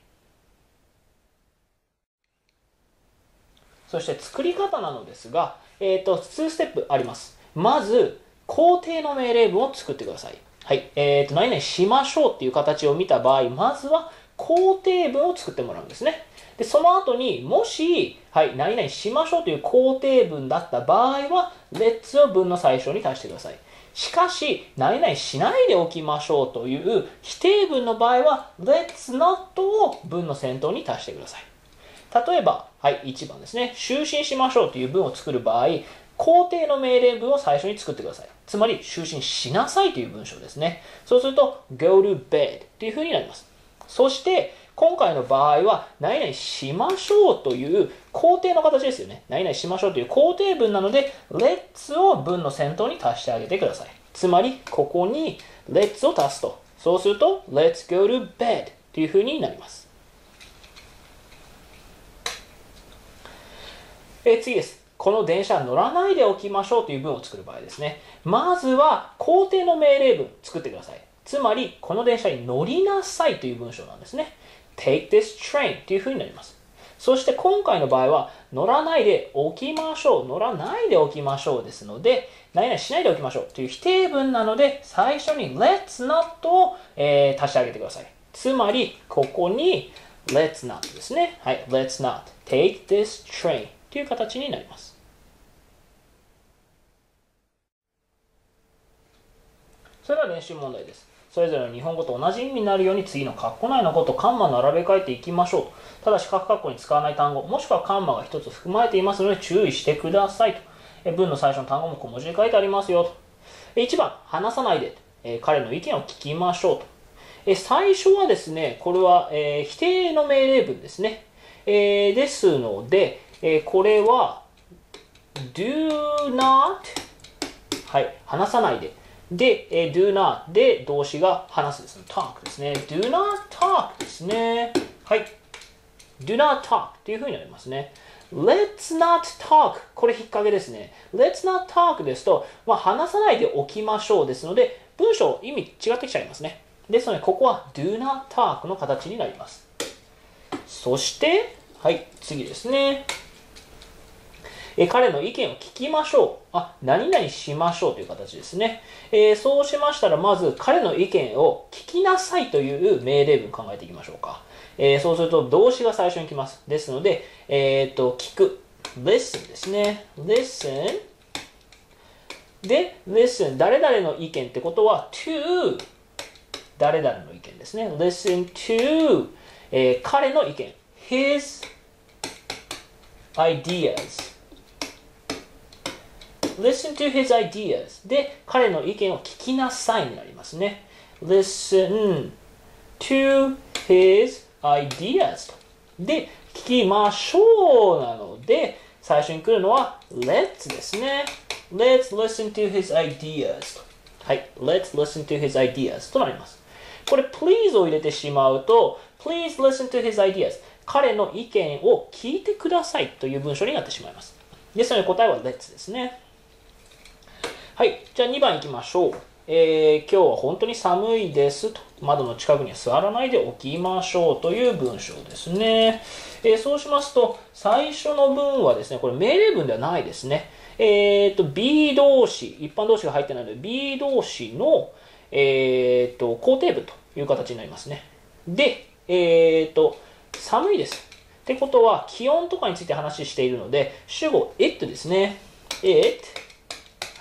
そして作り方なのですが、えっ、ー、と、2ステップあります。まず、肯定の命令文を作ってください。はい。えっ、ー、と、何々しましょうっていう形を見た場合、まずは肯定文を作ってもらうんですね。で、その後にもし、はい、何々しましょうという肯定文だった場合は、let's を文の最初に足してください。しかし、何々しないでおきましょうという否定文の場合は、let's not を文の先頭に足してください。例えば、はい、1番ですね。就寝しましょうという文を作る場合、肯定の命令文を最初に作ってください。つまり、就寝しなさいという文章ですね。そうすると、go to bed というふうになります。そして、今回の場合は、何々しましょうという肯定の形ですよね。何々しましょうという肯定文なので、let's を文の先頭に足してあげてください。つまり、ここに let's を足すと。そうすると、let's go to bed というふうになります。え次です。この電車乗らないでおきましょうという文を作る場合ですね。まずは肯定の命令文作ってください。つまり、この電車に乗りなさいという文章なんですね。take this train というふうになります。そして今回の場合は、乗らないでおきましょう、乗らないでおきましょうですので、何々しないでおきましょうという否定文なので、最初に let's not を、えー、足してあげてください。つまり、ここに let's not ですね。はい、let's not take this train という形になります。それでは練習問題です。それぞれの日本語と同じ意味になるように次の括弧内の語とカンマ並べ替えていきましょう。ただし各括弧に使わない単語、もしくはカンマが1つ含まれていますので注意してくださいと。文の最初の単語も小文字で書いてありますよと。1番、話さないで。え彼の意見を聞きましょうと。え最初はですね、これは、えー、否定の命令文ですね。えー、ですので、えー、これは do not はい話さないでで、えー、do not で動詞が話すですね。Talk ですね do not talk ですね。はい。Do not talk というふうになりますね。Let's not talk これ引っ掛けですね。Let's not talk ですと、まあ、話さないでおきましょうですので文章意味違ってきちゃいますね。ですのでここは do not talk の形になります。そしてはい次ですね。え彼の意見を聞きましょう。あ、何々しましょうという形ですね。えー、そうしましたら、まず彼の意見を聞きなさいという命令文考えていきましょうか。えー、そうすると動詞が最初に来ます。ですので、えっ、と、聞く。listen ですね。listen で、listen 誰々の意見ってことは to 誰々の意見ですね。listen to、えー、彼の意見。his ideas listen to his ideas で彼の意見を聞きなさいになりますね listen to his ideas で聞きましょうなので最初に来るのは let's ですね let's listen to his ideas はい let's listen to his ideas となりますこれ please を入れてしまうと please listen to his ideas 彼の意見を聞いてくださいという文章になってしまいますですので答えは let's ですねはい。じゃあ2番いきましょう。えー、今日は本当に寒いですと。窓の近くに座らないでおきましょうという文章ですね。えー、そうしますと、最初の文はですね、これ命令文ではないですね。えっ、ー、と、B 動詞、一般動詞が入ってないので、B 動詞の、え、ー、と、肯定文という形になりますね。で、えっ、と、寒いです。ってことは、気温とかについて話しているので、主語 it ですね。it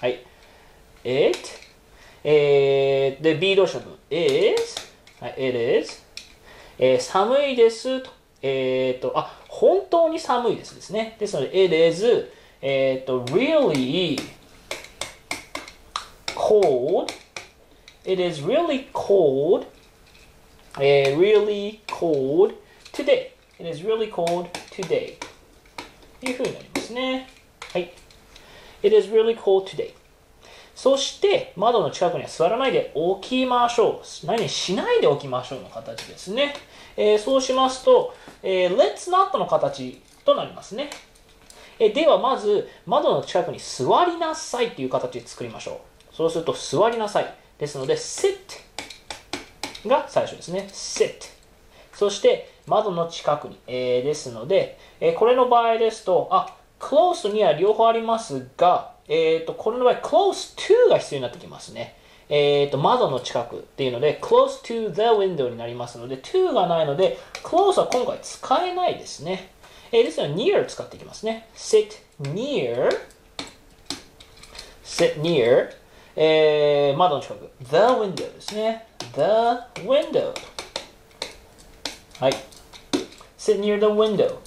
はい。it えー、で、B 動詞の文 is はい、it is えー、寒いですと。えっ、ー、と、あ、本当に寒いですですね。ですので、it is えっ、ー、と、really cold it is really cold えー、really cold today it is really cold today というふうになりますね。はい。it is really cold today そして窓の近くには座らないで置きましょう。何しないで置きましょうの形ですね。えー、そうしますと、えー、let's not の形となりますね。えではまず窓の近くに座りなさいっていう形で作りましょうそうすると座りなさいですので sit が最初ですね sit そして窓の近くに、えー、ですので、え、これの場合ですとあ close には両方ありますが、えーと、これの場合 close to が必要になってきますねえーと、窓の近くっていうので close to the window になりますので to がないので close は今回使えないですね、えー、ですので near 使っていきますね sit near sit near えー、窓の近く the window ですね the window はい sit near the window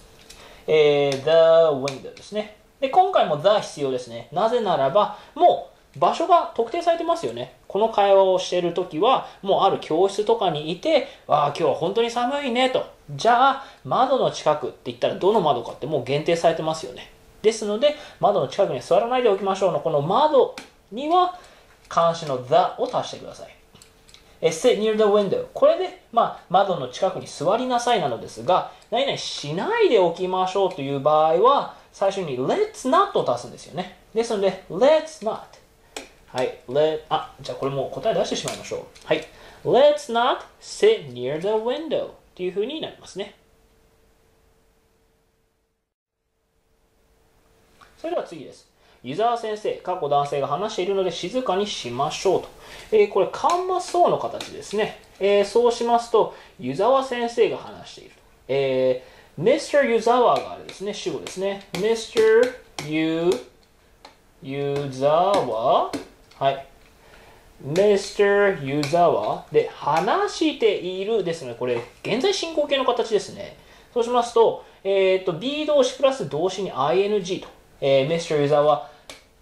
えー、the window ですねで今回も the 必要ですねなぜならばもう場所が特定されてますよねこの会話をしているときは、もうある教室とかにいて、ああ、今日は本当に寒いねと。じゃあ、窓の近くって言ったらどの窓かってもう限定されてますよね。ですので、窓の近くに座らないでおきましょうの、この窓には、監視の the を足してください。sit near the window これで、まあ、窓の近くに座りなさいなのですが、何々しないでおきましょうという場合は、最初に let's not を足すんですよね。ですので、let's not はい。Let, あ、じゃあこれも答え出してしまいましょう。はい。Let's not sit near the window っていうふうになりますね。それでは次です。湯沢先生、過去男性が話しているので静かにしましょうと。えー、これ、カンマ層の形ですね。えー、そうしますと、湯沢先生が話していると。えー、Mr. 湯沢があれですね、主語ですね。Mr. 湯、湯沢はい。Mr. 湯沢で話しているですね。これ、現在進行形の形ですね。そうしますと、えっ、ー、と、B 動詞プラス動詞に ing と。えー、Mr. 湯沢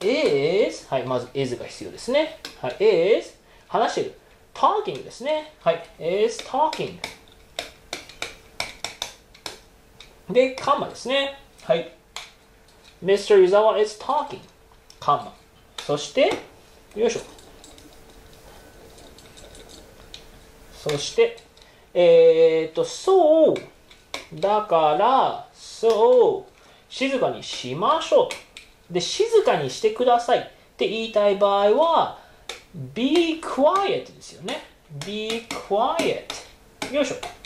is はい、まず is が必要ですね。はい、is 話している。talking ですね。はい、is talking で、カンマですね。はい。Mr. 湯沢 is talking カンマ。そして、よいしょ。そして、えっ、と、そう。だから、そう。静かにしましょう。で、静かにしてくださいって言いたい場合は、be quiet ですよね。be quiet。よいしょ。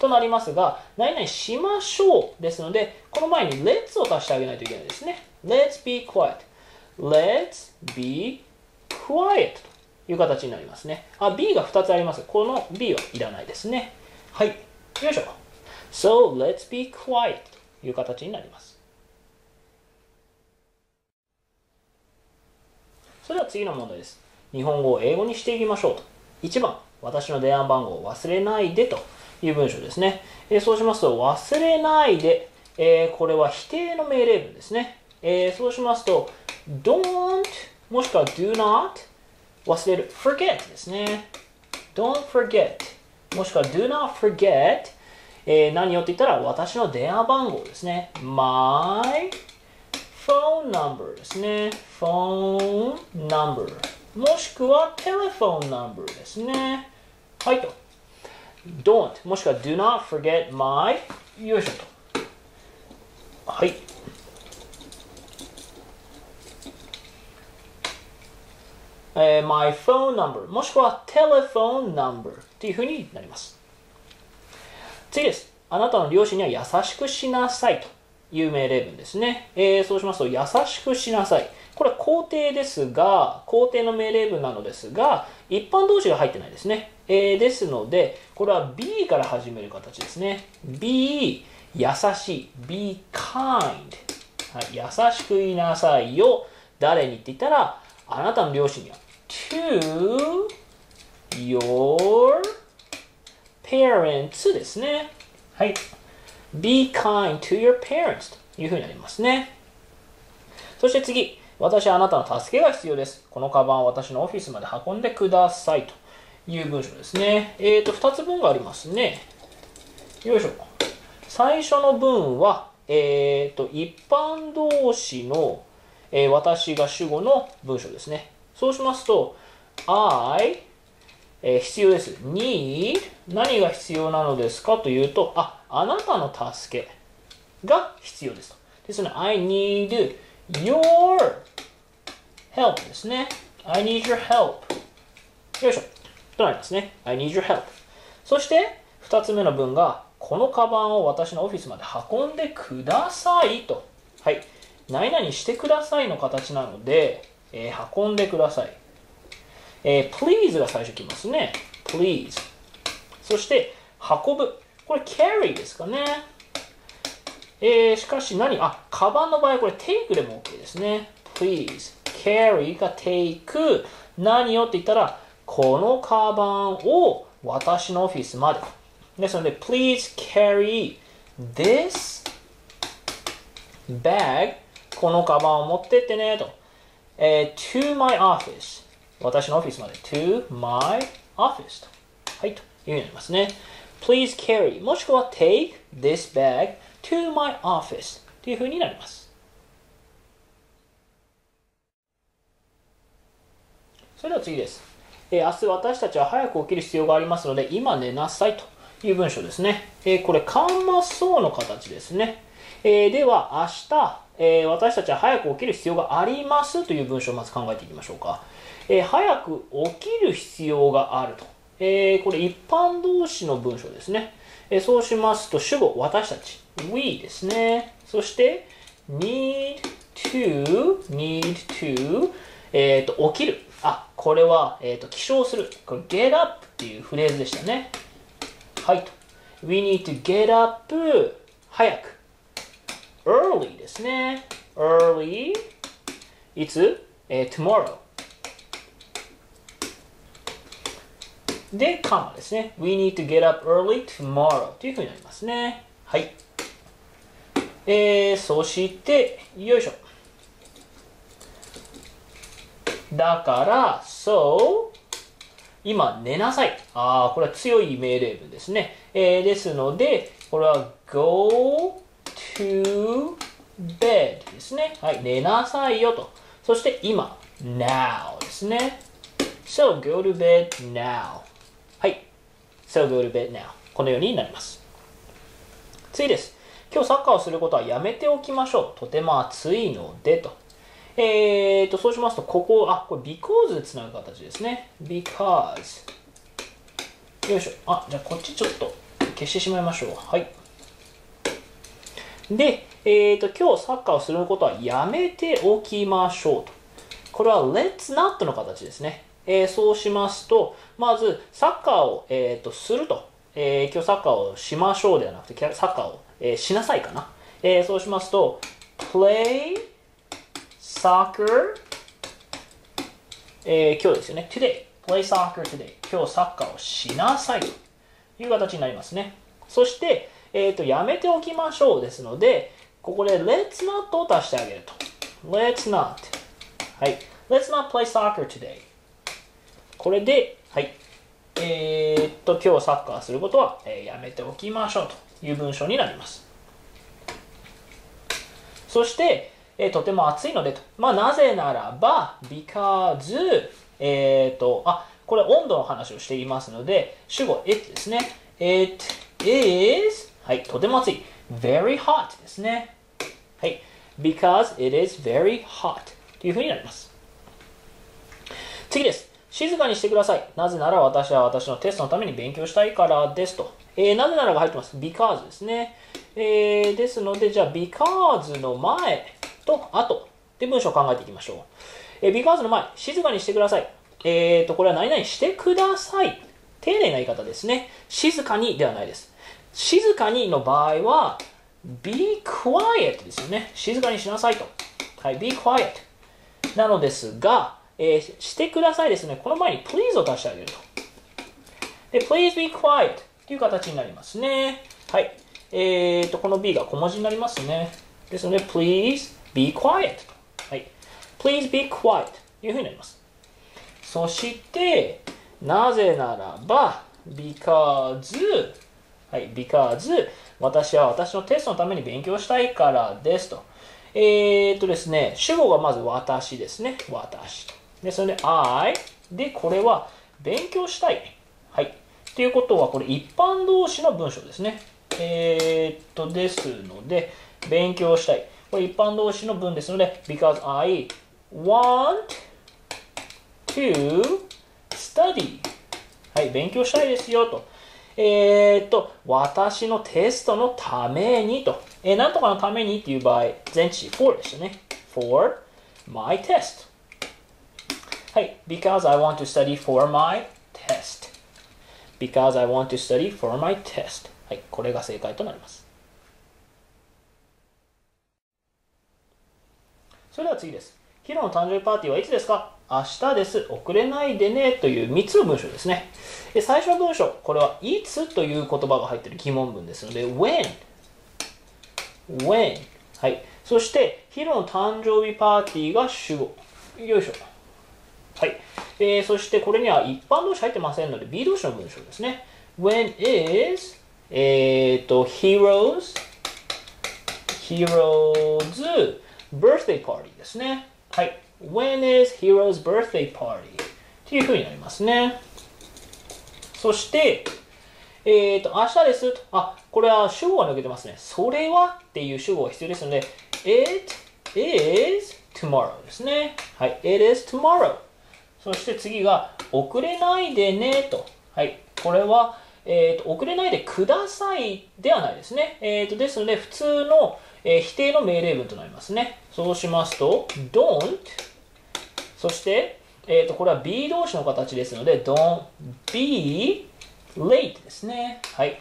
となりますが、何々しましょうですので、この前に let's を足してあげないといけないですね。let's be quiet. let's be quiet という形になりますね。あ、B が2つあります。この B はいらないですね。はい。よいしょ。So, let's be quiet という形になります。それでは次の問題です。日本語を英語にしていきましょうと。1番、私の電話番号を忘れないでという文章ですね。えー、そうしますと、忘れないで、えー、これは否定の命令文ですね。えー、そうしますと、don't もしくは do not 忘れる。forget ですね。don't forget もしくは do not forget、えー、何をって言ったら私の電話番号ですね。my phone number ですね。phone number もしくは telephone number ですね。はいと。Don't もしくは do not forget my よいしょとはいえー、my phone number もしくは telephone number というふうになります。次です。あなたの両親には優しくしなさいという命令文ですね。えー、そうしますと、優しくしなさい。これは肯定ですが、肯定の命令文なのですが、一般動詞が入ってないですね。えー、ですので、これは B から始める形ですね。B 優しい。be kind、はい。優しく言いなさいよ。誰にって言ったら、あなたの両親には to your parents ですね。はい。be kind to your parents というふうになりますね。そして次、私はあなたの助けが必要です。このカバンを私のオフィスまで運んでくださいという文章ですね。えっ、ー、と、2つ文がありますね。よいしょ。最初の文は、えっ、ー、と、一般動詞のえー、私が主語の文章ですね。そうしますと、I、えー、必要です。need 何が必要なのですか？というと、あ、あなたの助けが必要です。ですので、I need your help ですね。I need your help. よいしょ。となりますね。I need your help. そして、2つ目の文が、このカバンを私のオフィスまで運んでくださいと。はい。何々してくださいの形なので、えー、運んでください。えー、please が最初きますね。please。そして、運ぶ。これ carry ですかね。えー、しかし何？あ、カバンの場合これ take でも OK ですね。please。carry が take。何をって言ったら、このカバンを私のオフィスまで。ですので、please carry this bag このカバンを持ってってねと。えー、to my office 私のオフィスまで to my office と。はい、というふうになりますね。please carry もしくは take this bag to my office というふうになります。それでは次です。えー、明日私たちは早く起きる必要がありますので、今寝なさいという文章ですね。えー、これ、カンマそうの形ですね。えー、では、明日、え私たちは早く起きる必要がありますという文章をまず考えていきましょうか。え早く起きる必要があると。えこれ、一般動詞の文章ですね。えそうしますと、主語、私たち。we ですね。そして、need to, need to, えっ、と、起きる。あ、これは、えっ、ー、と、起床する。これ、get up っていうフレーズでしたね。はいと。we need to get up 早く。early ですね。early いつ、えー、tomorrow で、カマですね。we need to get up early tomorrow というふうになりますね。はい。えー、そして、よいしょ。だから、so 今寝なさい。ああ、これは強い命令文ですね。えー、ですので、これは go to bed ですね。はい、寝なさいよと。そして今、now ですね。So go to bed now. はい。So go to bed now. このようになります。次です。今日サッカーをすることはやめておきましょう。とても暑いのでと。えーと、そうしますと、ここ、あ、これ because でつなぐ形ですね。because。よいしょ。あ、じゃあこっちちょっと消してしまいましょう。はい。で、えっ、ー、と、今日サッカーをすることはやめておきましょうと。これは let's not の形ですね。えー、そうしますと、まず、サッカーを、えーと、すると、えー、今日サッカーをしましょうではなくて、サッカーを、えー、しなさいかな。え、そうしますと、play soccer えー、今日ですよね。today, play soccer today 今日サッカーをしなさいという形になりますね。そして、えっ、ー、と、やめておきましょうですので、ここで let's not を足してあげると。let's not はい。let's not play soccer today これで、はい。えー、っと、今日サッカーすることは、えー、やめておきましょうという文章になります。そして、えー、とても暑いのでと。まあ、なぜならば、because、えっ、と、あ、これ温度の話をしていますので、主語 it ですね。it is はい、とても暑い。very hot ですね。はい。because it is very hot というふうになります。次です。静かにしてください。なぜなら私は私のテストのために勉強したいからですと。えー、なぜならが入ってます。because ですね。えー、ですので、じゃあ because の前と後で文章を考えていきましょう。えー、because の前、静かにしてください。えーと、これは何々してください。丁寧な言い方ですね。静かにではないです。静かにの場合は be quiet ですよね。静かにしなさいと。はい、be quiet なのですが、えー、してくださいですね。この前に please を足してあげると。で、please be quiet という形になりますね。はい。えーと、この b が小文字になりますね。ですので、please be quiet と。はい。please be quiet というふうになります。そして、なぜならば、because はい、because 私は私のテストのために勉強したいからですと。えー、っとですね、主語がまず私ですね。私。で、それで I。で、これは勉強したい。はい。ということは、これ一般動詞の文章ですね。えー、っと、ですので、勉強したい。これ一般動詞の文ですので、because I want to study はい勉強したいですよとえー、っと私のテストのためにと、えー、なんとかのためにっていう場合前置詞 for でしたね for my test はい because I want to study for my test because I want to study for my test はいこれが正解となりますそれでは次ですヒロの誕生日パーティーはいつですか？明日です。遅れないでね。という3つの文章ですね。最初の文章、これはいつという言葉が入っている疑問文ですので、when。when。はい。そして、ヒロの誕生日パーティーが主語。よいしょ。はい。えー、そして、これには一般動詞入ってませんので、B 動詞の文章ですね。when is えっ、ー、と、heroes heroes birthday party ですね。はい。When is Hero's birthday party? っていうふうになりますね。そして、えっ、ー、と、明日ですと。あ、これは主語が抜けてますね。それはっていう主語が必要ですので、It is tomorrow ですね。はい。It is tomorrow. そして次が、遅れないでねと。はい。これは、えっ、ー、と、遅れないでくださいではないですね。えっ、ー、と、ですので、普通の、えー、否定の命令文となりますね。そうしますと、don't そして、えー、とこれは be 動詞の形ですので、don't be late ですね。はい。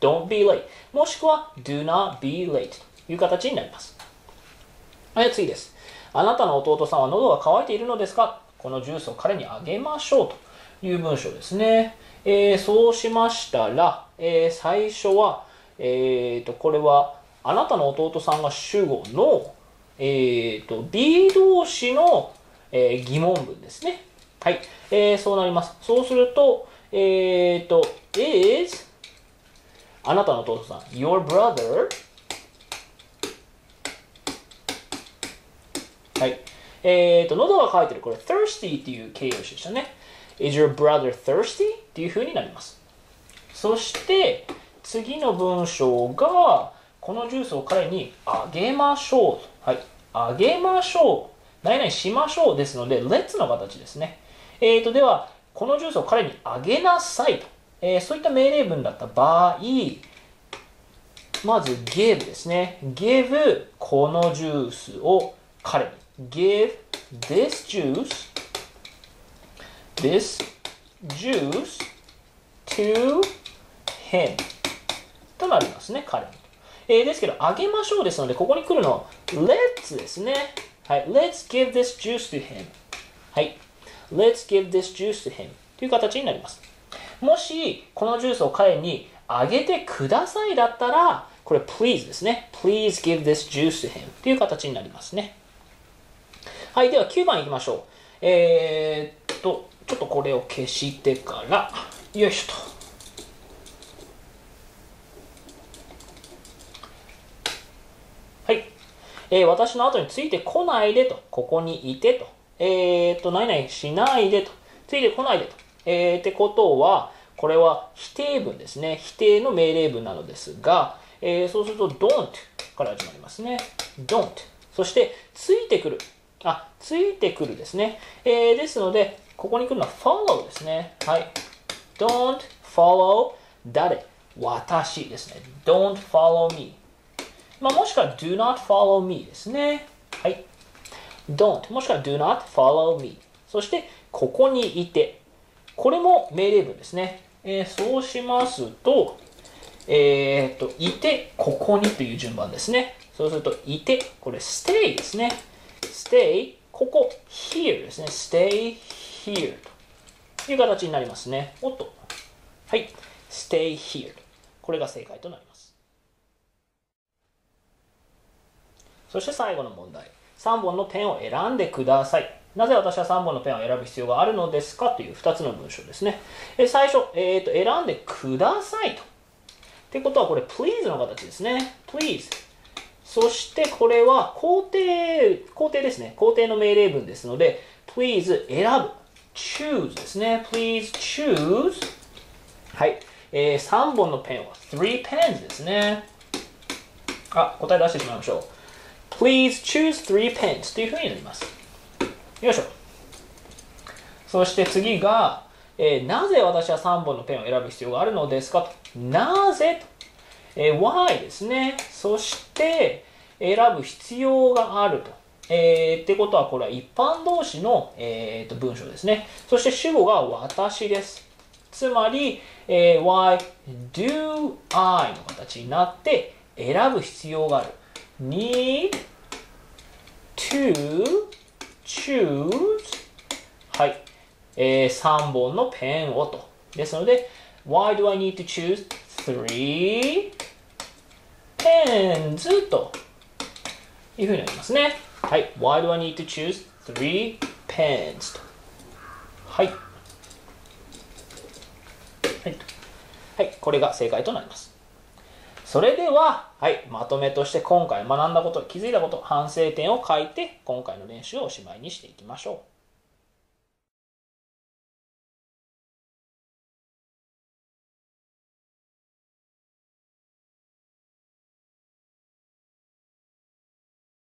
don't be late。もしくは do not be late という形になります。はい、次です。あなたの弟さんは喉が渇いているのですか？このジュースを彼にあげましょうという文章ですね。えー、そうしましたら、えー、最初は、えー、とこれはあなたの弟さんが主語の、えー、と B 動詞のえー、疑問文ですね。はい。えー、そうなります。そうすると、えっ、ー、と、is あなたの弟さん、your brother はい。えっ、ー、と、喉が渇いてる。これ、thirsty っていう形容詞でしたね。is your brother thirsty? っていう風になります。そして、次の文章が、このジュースを彼にあげましょう。はい。あげましょう。何々しましょうですので、let's の形ですね。えーと、では、このジュースを彼にあげなさいと。えー、そういった命令文だった場合、まず give ですね。give このジュースを彼に。give this juice this juice to him となりますね、彼に。えー、ですけど、あげましょうですので、ここに来るのは let's ですね。はい。Let's give this juice to him. はい。Let's give this juice to him. という形になります。もし、このジュースを彼にあげてくださいだったら、これ please ですね。Please give this juice to him. という形になりますね。はい。では9番いきましょう。えー、っと、ちょっとこれを消してから、よいしょと。えー、私の後についてこないでと、ここにいてと、えー、っと、何々しないでと、ついてこないでと、えー、ってことは、これは否定文ですね。否定の命令文なのですが、えー、そうすると don't から始まりますね。don't。そして、ついてくる。あ、ついてくるですね。えー、ですので、ここに来るのは follow ですね。はい。don't follow 誰？私ですね。don't follow me。まあ、もしくは do not follow me ですね。はい。don't もしくは do not follow me そしてここにいてこれも命令文ですね。えー、そうしますと、えー、っと、いて、ここにという順番ですね。そうすると、いて、これ stay ですね。stay、ここ、here ですね。stay here という形になりますね。おっと。はい。stay here。これが正解となります。そして最後の問題。3本のペンを選んでください。なぜ私は3本のペンを選ぶ必要があるのですかという2つの文章ですね。え最初、えーと、選んでくださいと。ってことはこれ please の形ですね。please。そしてこれは肯定、肯定ですね。肯定の命令文ですので、please 選ぶ。choose ですね。please choose。はい。えー、3本のペンは3 pens ですね。あ、答え出してしまいましょう。Please choose three pens というふうになります。よいしょ。そして次が、えーなぜ私は3本のペンを選ぶ必要があるのですかと。なぜと。えー why ですね。そして、選ぶ必要があると。えーってことは、これは一般動詞の、えーと文章ですね。そして主語が私です。つまり、えー why do I の形になって、選ぶ必要がある。Need to choose はい、えー、3本のペンをと。ですので、Why do I need to choose three pens? というふうになりますね。はい、Why do I need to choose three pens? と。はい。はい、はい、これが正解となります。それでは、はい、まとめとして今回学んだこと、気づいたこと、反省点を書いて、今回の練習をおしまいにしていきましょう。